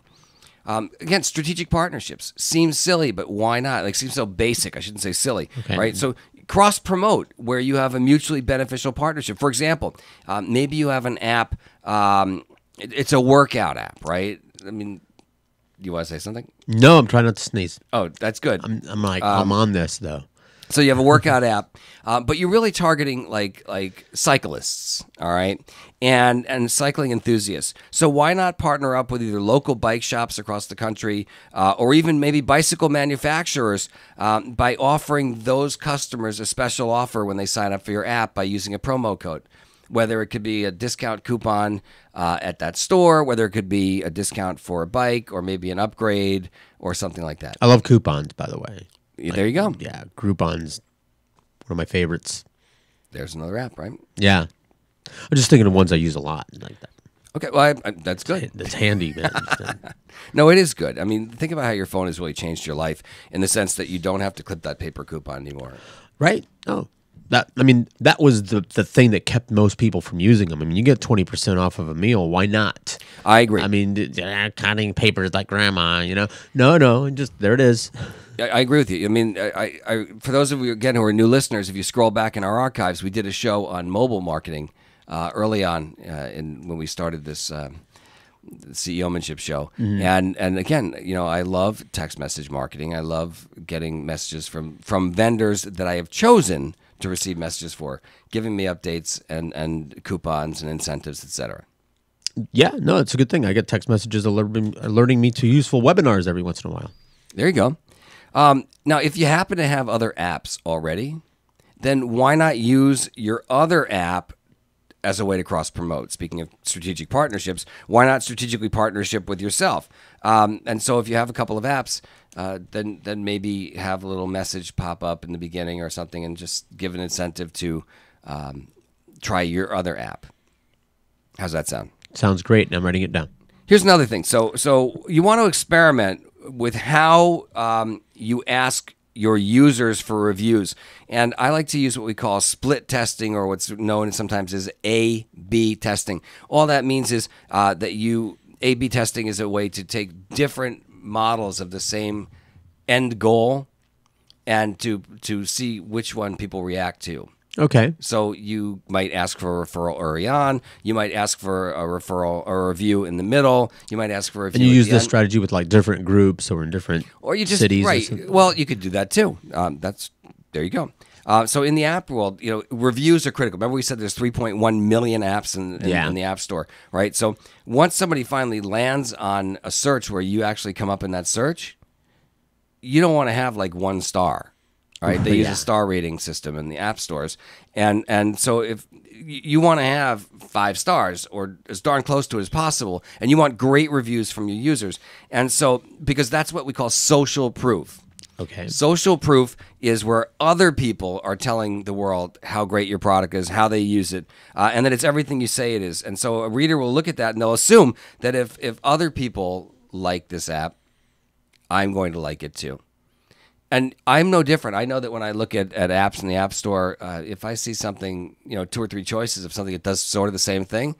Um, again, strategic partnerships seems silly, but why not? Like seems so basic. I shouldn't say silly, Okay. right? So cross promote where you have a mutually beneficial partnership. For example, um, maybe you have an app. Um, it- it's a workout app, right? I mean, you want to say something? No, I'm trying not to sneeze. Oh, that's good. I'm, I'm like, Um, I'm on this though. So you have a workout app, uh, but you're really targeting like like cyclists, all right, and and cycling enthusiasts. So why not partner up with either local bike shops across the country, uh, or even maybe bicycle manufacturers um, by offering those customers a special offer when they sign up for your app by using a promo code. Whether it could be a discount coupon uh, at that store, whether it could be a discount for a bike, or maybe an upgrade, or something like that. I love coupons, by the way. There you go. Yeah, Groupon's one of my favorites. There's another app, right? Yeah, I'm just thinking of ones I use a lot. Like that. Okay, well, I, I, that's good. That's handy, man. No, it is good. I mean, think about how your phone has really changed your life in the sense that you don't have to clip that paper coupon anymore. right? Oh, that I mean, that was the the thing that kept most people from using them. I mean, you get twenty percent off of a meal. Why not? I agree. I mean, d- cutting papers like grandma. You know, no, no, just there it is. I, I agree with you. I mean, I, I, for those of you again who are new listeners, if you scroll back in our archives, we did a show on mobile marketing uh, early on uh, in when we started this. Uh, the CEOmanship show. And and again, you know, I love text message marketing. I love getting messages from from vendors that I have chosen to receive messages for, giving me updates and and coupons and incentives, etc. Yeah, no, it's a good thing. I get text messages alerting, alerting me to useful webinars every once in a while. There you go. Um, now, if you happen to have other apps already, then why not use your other app as a way to cross promote? Speaking of strategic partnerships, why not strategically partnership with yourself? Um, and so, if you have a couple of apps, uh, then then maybe have a little message pop up in the beginning or something, and just give an incentive to um, try your other app. How's that sound? Sounds great, and I'm writing it down. Here's another thing. So, so you want to experiment with how um, you ask your users for reviews, and I like to use what we call split testing, or what's known sometimes as A/B testing. All that means is uh, that you A/B testing is a way to take different models of the same end goal and to to see which one people react to. Okay. So you might ask for a referral early on. You might ask for a referral or a review in the middle. You might ask for a review. And you use this end. strategy with like different groups or in different or you just cities. right. Well, you could do that too. Um, that's there you go. Uh, so in the app world, you know, reviews are critical. Remember we said there's 3.1 million apps in, in, Yeah. in the app store, right? So once somebody finally lands on a search where you actually come up in that search, you don't want to have like one star. Right, they use Yeah. a star rating system in the app stores, and and so if you want to have five stars or as darn close to it as possible, and you want great reviews from your users, and so because that's what we call social proof. Okay. Social proof is where other people are telling the world how great your product is, how they use it, uh, and that it's everything you say it is. And so a reader will look at that and they'll assume that if if other people like this app, I'm going to like it too. And I'm no different. I know that when I look at, at apps in the App Store, uh, if I see something, you know, two or three choices of something that does sort of the same thing,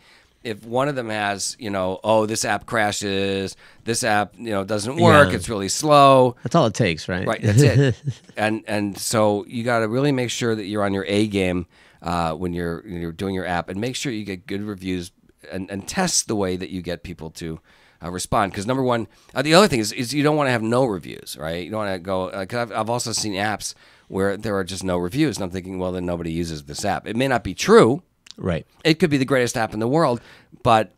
if one of them has, you know, oh, this app crashes, this app, you know, doesn't work, Yeah. it's really slow. That's all it takes, right? Right, that's it. and and so you got to really make sure that you're on your A game uh, when you're when you're doing your app, and make sure you get good reviews and, and test the way that you get people to uh, respond. Because number one, uh, the other thing is is you don't want to have no reviews, right? You don't want to go. Uh, cause I've, I've also seen apps where there are just no reviews, and I'm thinking, well, then nobody uses this app. It may not be true. Right. It could be the greatest app in the world, but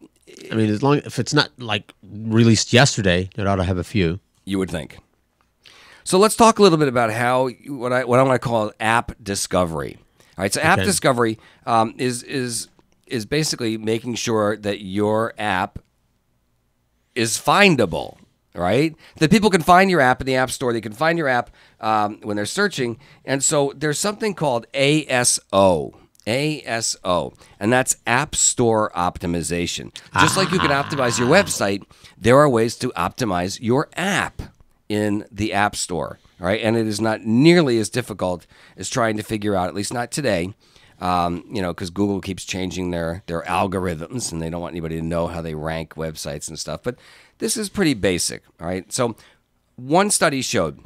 I mean, as long if it's not like released yesterday, it ought to have a few. you would think. So let's talk a little bit about how what I what I want to call app discovery. All right, so app Okay. discovery um, is is is basically making sure that your app is findable. Right, that people can find your app in the app store. They can find your app um, when they're searching, and so there's something called ASO. ASO, and that's App Store Optimization. Just like you can optimize your website, there are ways to optimize your app in the App Store. All right, and it is not nearly as difficult as trying to figure out, at least not today. Um, you know, because Google keeps changing their their algorithms, and they don't want anybody to know how they rank websites and stuff. But this is pretty basic. All right, so one study showed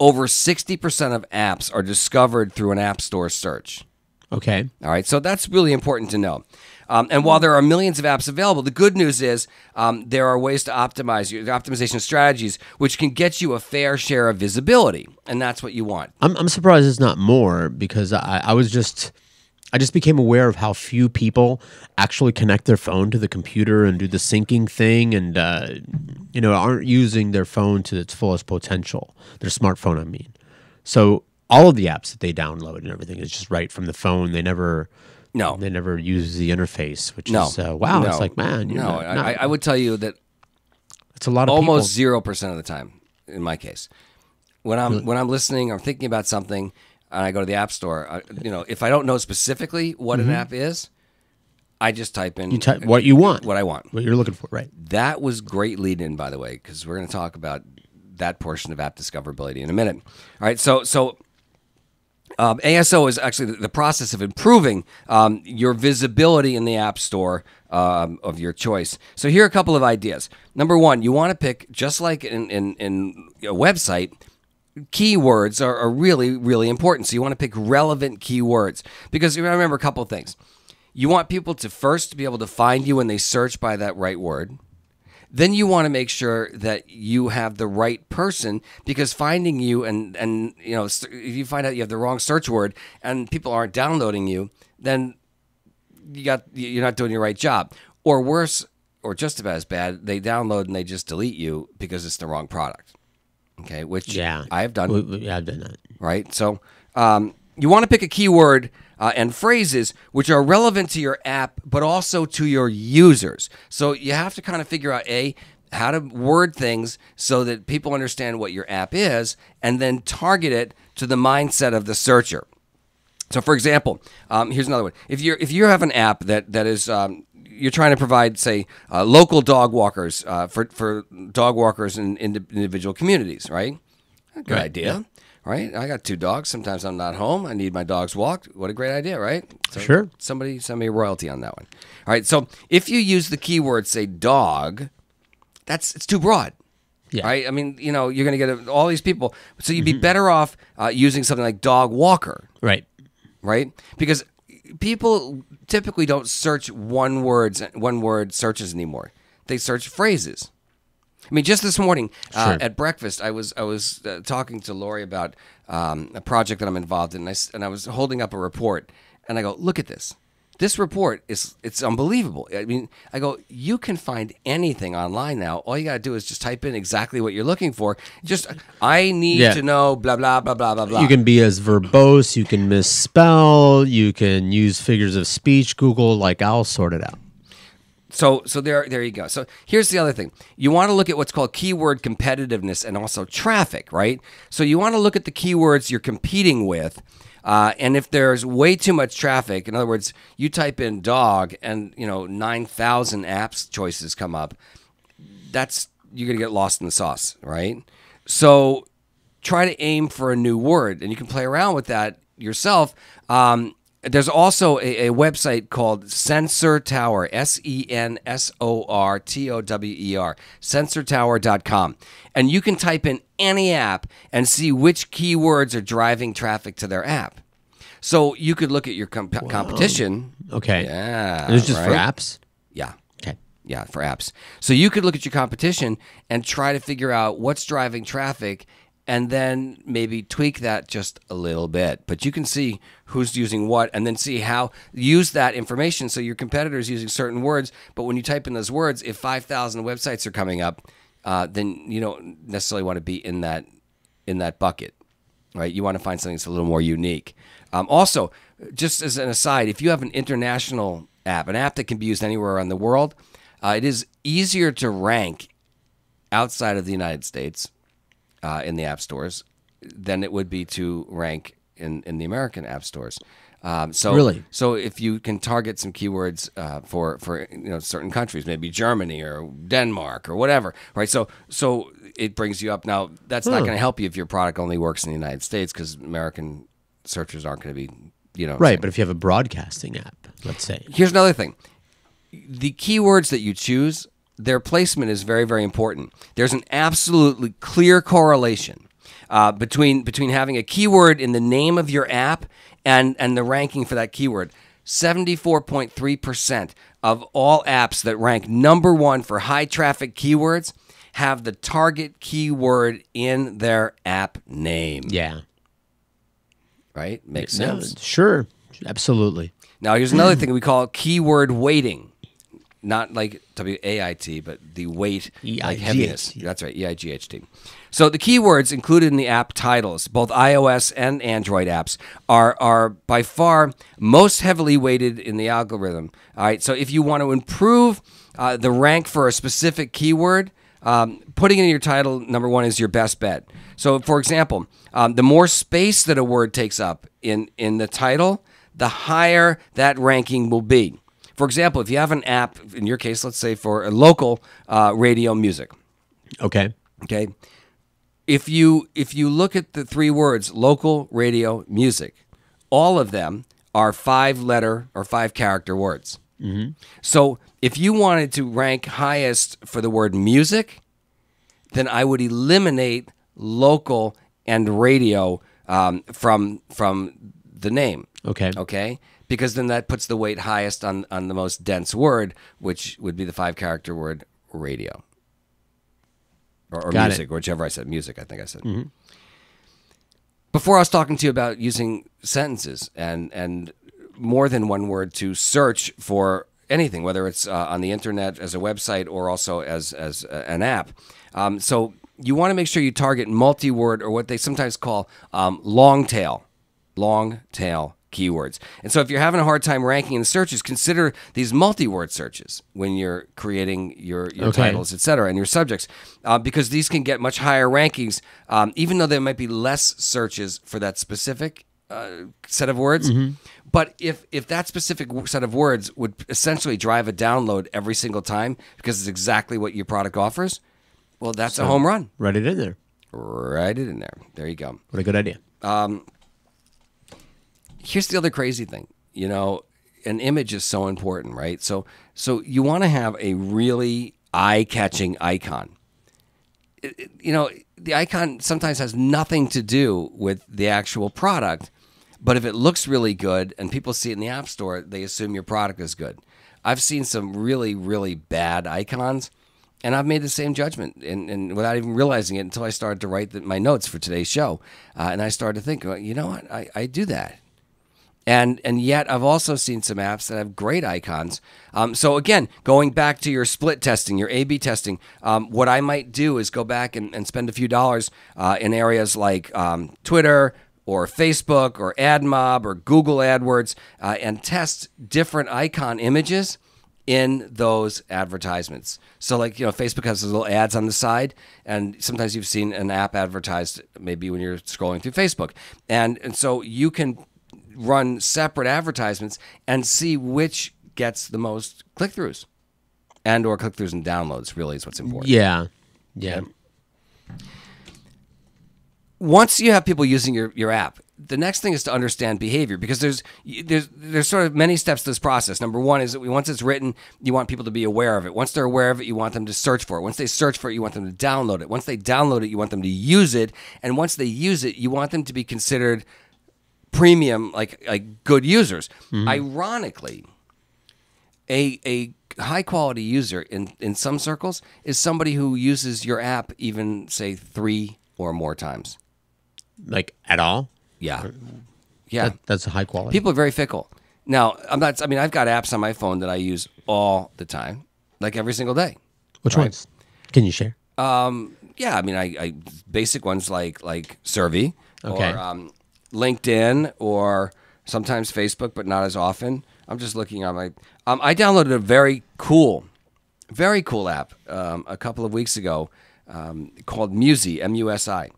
over 60% of apps are discovered through an app store search. Okay. All right, so that's really important to know. Um, and while there are millions of apps available, the good news is um, there are ways to optimize your optimization strategies, which can get you a fair share of visibility, and that's what you want. I'm I'm surprised it's not more because I, I was just I just became aware of how few people actually connect their phone to the computer and do the syncing thing and uh, you know aren't using their phone to its fullest potential. Their smartphone, I mean. So all of the apps that they download and everything is just right from the phone. They never No. they never use the interface, which No, is uh, wow. no, It's like man, you're no, not- I, not- I- I would tell you that it's a lot of almost zero percent of the time, in my case, when I'm when I'm listening or thinking about something, and I go to the app store, I, you know, if I don't know specifically what an app is, I just type in Mm-hmm. You type what you want, what I want. what you're looking for, right? That was great lead in, by the way, because we're going to talk about that portion of app discoverability in a minute. All right, so so um, ASO is actually the, process of improving um, your visibility in the app store um, of your choice. So here are a couple of ideas. Number one, you want to pick just like in in, in a website. Keywords are, are really, really important. So you want to pick relevant keywords because you remember a couple of things you want people to first be able to find you when they search by that right word. Then you want to make sure that you have the right person because finding you and and you know if you find out you have the wrong search word and people aren't downloading you, then you got you're not doing your right job. Or worse, or just about as bad, they download and they just delete you because it's the wrong product. Okay, which Yeah. I have done yeah, I've done that. right? So um, you want to pick a keyword uh, and phrases which are relevant to your app, but also to your users. So you have to kind of figure out a how to word things so that people understand what your app is, and then target it to the mindset of the searcher. So, for example, um, here's another one. If you if you have an app that that is um, you're trying to provide, say, uh, local dog walkers uh, for for dog walkers in, in individual communities, right? Good Right, idea, right? I got two dogs. Sometimes I'm not home. I need my dogs walked. What a great idea, right? So Sure. Somebody send me a royalty on that one. All right. So if you use the keyword, say, dog, that's it's too broad. Yeah. Right. I mean, you know, you're going to get all these people. So you'd be better off uh, using something like dog walker Right. right? Because people typically don't search one words one word searches anymore. They search phrases. I mean, just this morning uh, Sure. at breakfast, I was I was uh, talking to Lori about um, a project that I'm involved in, and I, and I was holding up a report, and I go, "Look at this! This report is it's unbelievable." I mean, I go, "You can find anything online now. All you got to do is just type in exactly what you're looking for. Just I need Yeah. to know blah blah blah blah blah blah." You can be as verbose, you can misspell, you can use figures of speech. Google, like, I'll sort it out. So so there there you go. So here's the other thing. You want to look at what's called keyword competitiveness and also traffic, right? So you want to look at the keywords you're competing with. Uh, and if there's way too much traffic, in other words, you type in dog and you know nine thousand apps choices come up, that's you're gonna get lost in the sauce, right? So try to aim for a new word, and you can play around with that yourself. Um, there's also a, a website called Sensor Tower, S E N S O R T O W E R, sensortower.com. And you can type in any app and see which keywords are driving traffic to their app. So you could look at your comp- competition. Okay. Yeah. It's just for apps? Yeah. Okay. Yeah, for apps. So you could look at your competition and try to figure out what's driving traffic and then maybe tweak that just a little bit. But you can see who's using what and then see how use that information so your competitor is using certain words, but when you type in those words, if 5,000 websites are coming up, uh, then you don't necessarily want to be in that in that bucket right? You want to find something that's a little more unique. Um, also, just as an aside, if you have an international app, an app that can be used anywhere around the world, uh, it is easier to rank outside of the United States uh, in the app stores than it would be to rank in, in the American app stores. Um, so Really? so if you can target some keywords uh, for for you know certain countries, maybe Germany or Denmark or whatever, right? So so it brings you up. Now that's not going to help you if your product only works in the United States because American searchers aren't going to be you know Right. But if you have a broadcasting app, let's say. Here's another thing. The keywords that you choose, their placement is very, very important. There's an absolutely clear correlation uh, between between having a keyword in the name of your app and and the ranking for that keyword. 74.3% of all apps that rank number one for high traffic keywords have the target keyword in their app name. Yeah. Right? Makes No, sense. sure. Absolutely. Now, here's another thing we call keyword weighting. Not like W A I T, but the weight, like heaviness. That's right, E I G H T. So the keywords included in the app titles, both iOS and Android apps, are are by far most heavily weighted in the algorithm. All right, so if you want to improve uh, the rank for a specific keyword, um, putting it in your title number one is your best bet. So, for example, um, the more space that a word takes up in in the title, the higher that ranking will be. For example, if you have an app, in your case, let's say for a local uh, radio music, Okay. okay, if you if you look at the three words local radio music, all of them are five letter or five character words. Mhm. So if you wanted to rank highest for the word music, then I would eliminate local and radio um, from from the name. Okay. Okay. Because then that puts the weight highest on on the most dense word, which would be the five character word radio or, or it. music, whichever I said. Music, I think I said. Before I was talking to you about using sentences and and more than one word to search for anything, whether it's uh, on the internet as a website or also as as uh, an app. Um, so you want to make sure you target multi-word or what they sometimes call um, long tail, long tail keywords. And so if you're having a hard time ranking in searches, consider these multi-word searches when you're creating your, your Okay. titles, et cetera, and your subjects, uh, because these can get much higher rankings, um, even though there might be less searches for that specific uh, set of words. But if if that specific set of words would essentially drive a download every single time because it's exactly what your product offers, well, that's a home run. Write it in there. Write it in there. There you go. What a good idea. Here's the other crazy thing you know an image is so important right? So so you want to have a really eye-catching icon. It- it- you know the icon sometimes has nothing to do with the actual product but if it looks really good and people see it in the app store they assume your product is good. I've seen some really really bad icons and I've made the same judgment, and, and without even realizing it, until I started to write the, my notes for today's show, uh, and I started to think, well, you know what, I, I do that, and and yet I've also seen some apps that have great icons. Um, so again, going back to your split testing, your A/B testing, um, what I might do is go back and, and spend a few dollars uh, in areas like um, Twitter or Facebook or AdMob or Google AdWords uh, and test different icon images in those advertisements. So, like, you know, Facebook has those little ads on the side, and sometimes you've seen an app advertised maybe when you're scrolling through Facebook. And, and so you can run separate advertisements and see which gets the most click throughs and or click throughs and downloads really is what's important. Yeah. Yeah. once you have people using your, your app, the next thing is to understand behavior because there's there's there's sort of many steps to this process. Number one is that we, once it's written, you want people to be aware of it. Once they're aware of it, you want them to search for it. Once they search for it, you want them to download it. Once they download it, you want them to use it. And once they use it, you want them to be considered premium, like like good users. Ironically, a a high quality user in in some circles is somebody who uses your app even say three or more times. Like at all? Yeah. Yeah. That, that's a high quality. People are very fickle. Now, I'm not I mean, I've got apps on my phone that I use all the time, like every single day. Which right. ones? Can you share? Um, yeah, I mean, I, I basic ones like like Sirvi Okay. or um, LinkedIn or sometimes Facebook, but not as often. I'm just looking on my. Um, I downloaded a very cool, very cool app um, a couple of weeks ago um, called Musi, M-U-S-I.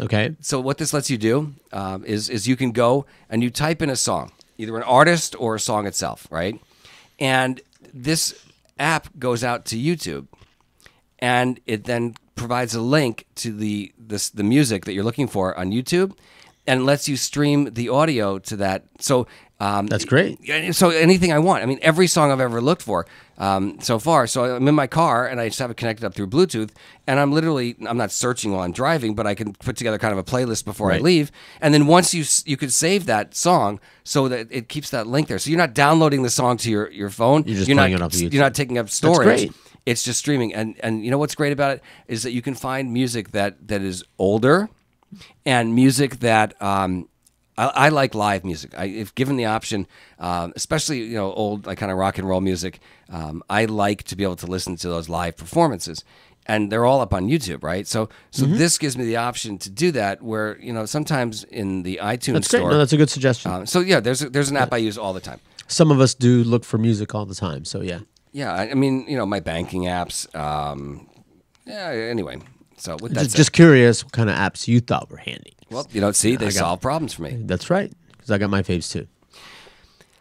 Okay. So what this lets you do um, is is you can go and you type in a song, either an artist or a song itself, right? And this app goes out to YouTube, and it then provides a link to the this the music that you're looking for on YouTube, and lets you stream the audio to that. So um, That's great. So anything I want. I mean, every song I've ever looked for um, so far. So I'm in my car and I just have it connected up through Bluetooth, and I'm literally I'm not searching while I'm driving, but I can put together kind of a playlist before I leave. And then once you you could save that song so that it keeps that link there. So you're not downloading the song to your, your phone. You're just not playing it off of YouTube. you're not taking up storage. great. It's just streaming. And and you know what's great about it is that you can find music that that is older and music that um, I, I like live music. I, if given the option, um, especially you know old like kind of rock and roll music, um, I like to be able to listen to those live performances, and they're all up on YouTube, right? So so Mm-hmm. this gives me the option to do that. Where you know sometimes in the iTunes That's great. store. No, that's a good suggestion. um, so yeah, there's a, there's an app I use all the time. Some of us do look for music all the time. So yeah. Yeah, I, I mean you know my banking apps. Um, yeah. Anyway, so with that Just, just curious what kind of apps you thought were handy. well, you know, see, they got- solve problems for me. That's right. Because I got my faves too.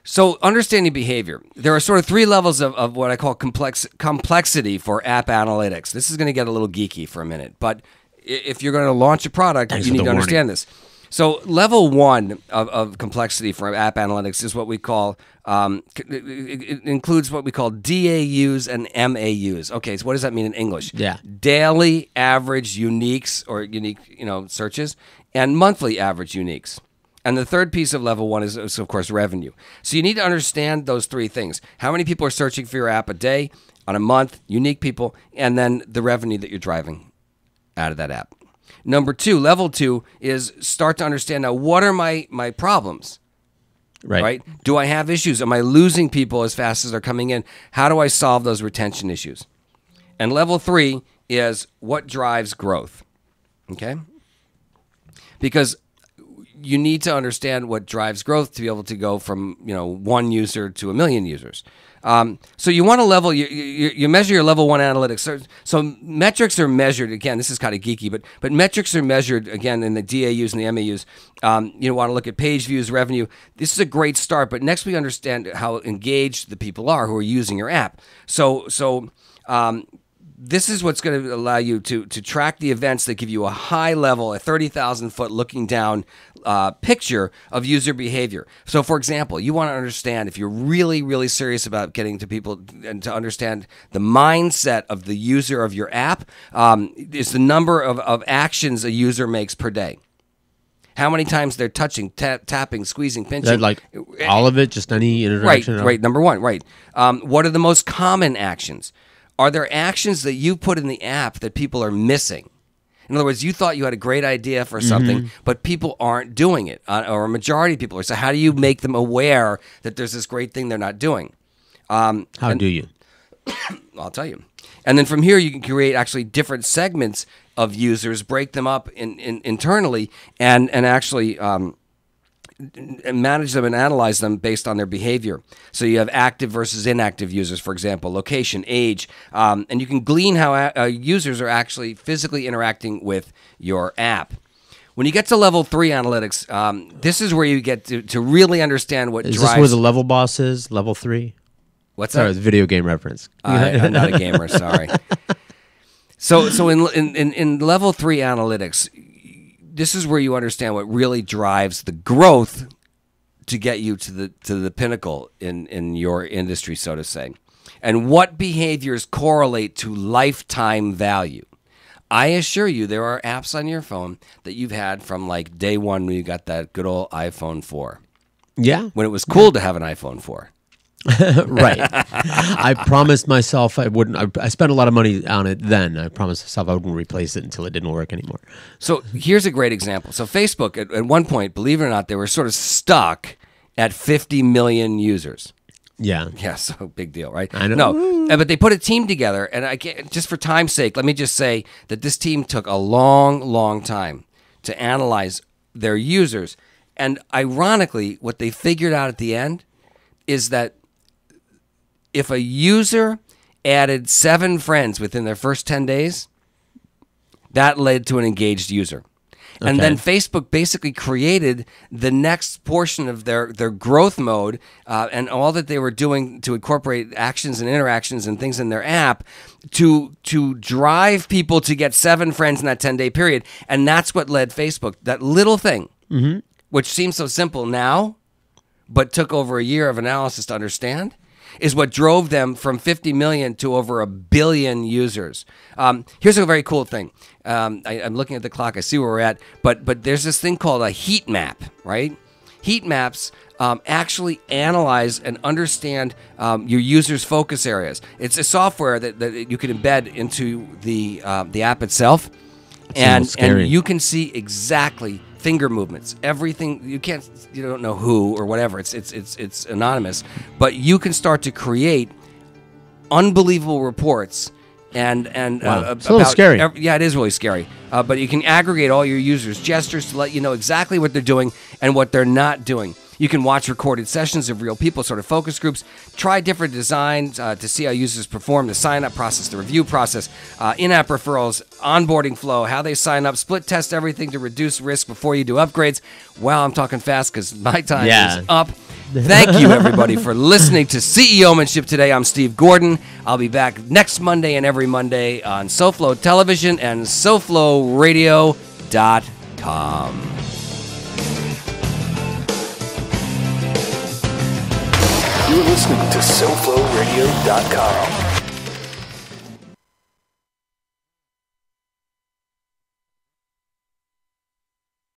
So, understanding behavior, there are sort of three levels of, of what I call complex complexity for app analytics. This is going to get a little geeky for a minute, but if you're going to launch a product, Thanks you need to understand this. So, level one of, of complexity for app analytics is what we call, um, it, includes what we call DAUs and MAUs. Okay, so what does that mean in English? Yeah. Daily average uniques or unique, you know, searches and monthly average uniques. And the third piece of level one is, is, of course, revenue. So you need to understand those three things. How many people are searching for your app a day, on a month, unique people, and then the revenue that you're driving out of that app. Number two, level two is start to understand now what are my, my problems? Right. right? Do I have issues? Am I losing people as fast as they're coming in? How do I solve those retention issues? And level three is what drives growth. Okay? Because you need to understand what drives growth to be able to go from you know one user to a million users. Um, so you want to level you, you, you measure your level one analytics. So, so, metrics are measured again. This is kind of geeky, but but metrics are measured again in the DAUs and the MAUs. Um, you want to look at page views, revenue. This is a great start, but next we understand how engaged the people are who are using your app. So so um, this is what's going to allow you to to track the events that give you a high level, a thirty thousand foot looking down uh, picture of user behavior. So, for example, you want to understand if you're really really serious about getting to people and to understand the mindset of the user of your app um, is the number of, of actions a user makes per day. How many times they're touching, ta- tapping, squeezing, pinching? Like all of it, just any interaction. Right, right. Number one, right. Um, what are the most common actions? Are there actions that you put in the app that people are missing? In other words, you thought you had a great idea for something, Mhm. but people aren't doing it, uh, or a majority of people are. So, how do you make them aware that there's this great thing they're not doing? Um, How and- do you? I'll tell you. And then from here, you can create actually different segments of users, break them up in, in, internally, and and actually um, manage them and analyze them based on their behavior. So you have active versus inactive users, for example, location, age, um, and you can glean how a- uh, users are actually physically interacting with your app. When you get to level three analytics, um, this is where you get to, to really understand what Is drives. this where the level boss is? Level three? What's Sorry, that? it's video game reference. I, I'm not a gamer. Sorry. So, so in, in in in level three analytics, this is where you understand what really drives the growth to get you to the to the pinnacle in in your industry, so to say, and what behaviors correlate to lifetime value. I assure you, there are apps on your phone that you've had from like day one when you got that good old iPhone 4. Yeah. When it was cool to have an iPhone 4. right. I promised myself I wouldn't. I, I spent a lot of money on it then. I promised myself I wouldn't replace it until it didn't work anymore. So here's a great example. So Facebook, at, at one point, believe it or not, they were sort of stuck at 50 million users. Yeah. Yeah, so big deal, right? I know. No, uh, but they put a team together, and I can't, just for time's sake, let me just say that this team took a long, long time to analyze their users. And ironically, what they figured out at the end is that if a user added seven friends within their first 10 days, that led to an engaged user. And then Facebook basically created the next portion of their, their growth mode uh, and all that they were doing to incorporate actions and interactions and things in their app to to drive people to get seven friends in that 10 day period. And that's what led Facebook, that little thing, Mhm. which seems so simple now, but took over a year of analysis to understand is what drove them from 50 million to over a billion users. Um, here's a very cool thing. Um, I, I'm looking at the clock. I see where we're at, but but there's this thing called a heat map, right? Heat maps um, actually analyze and understand um, your users' focus areas. It's a software that, that you can embed into the uh, the app itself, and and you can see exactly finger movements, everything. You can't, you don't know who or whatever. It's it's it's it's anonymous, but you can start to create unbelievable reports. And and Wow. uh, It's a little scary. ev- yeah, it is really scary. Uh, but you can aggregate all your users' gestures to let you know exactly what they're doing and what they're not doing. You can watch recorded sessions of real people, sort of focus groups. Try different designs uh, to see how users perform, the sign up process, the review process, uh, in app referrals, onboarding flow, how they sign up, split test everything to reduce risk before you do upgrades. Wow, I'm talking fast because my time Yeah. is up. Thank you, everybody, for listening to CEOmanship today. I'm Steve Gordon. I'll be back next Monday and every Monday on SoFlo Television and SoFloRadio.com. You're listening to SoFloRadio.com.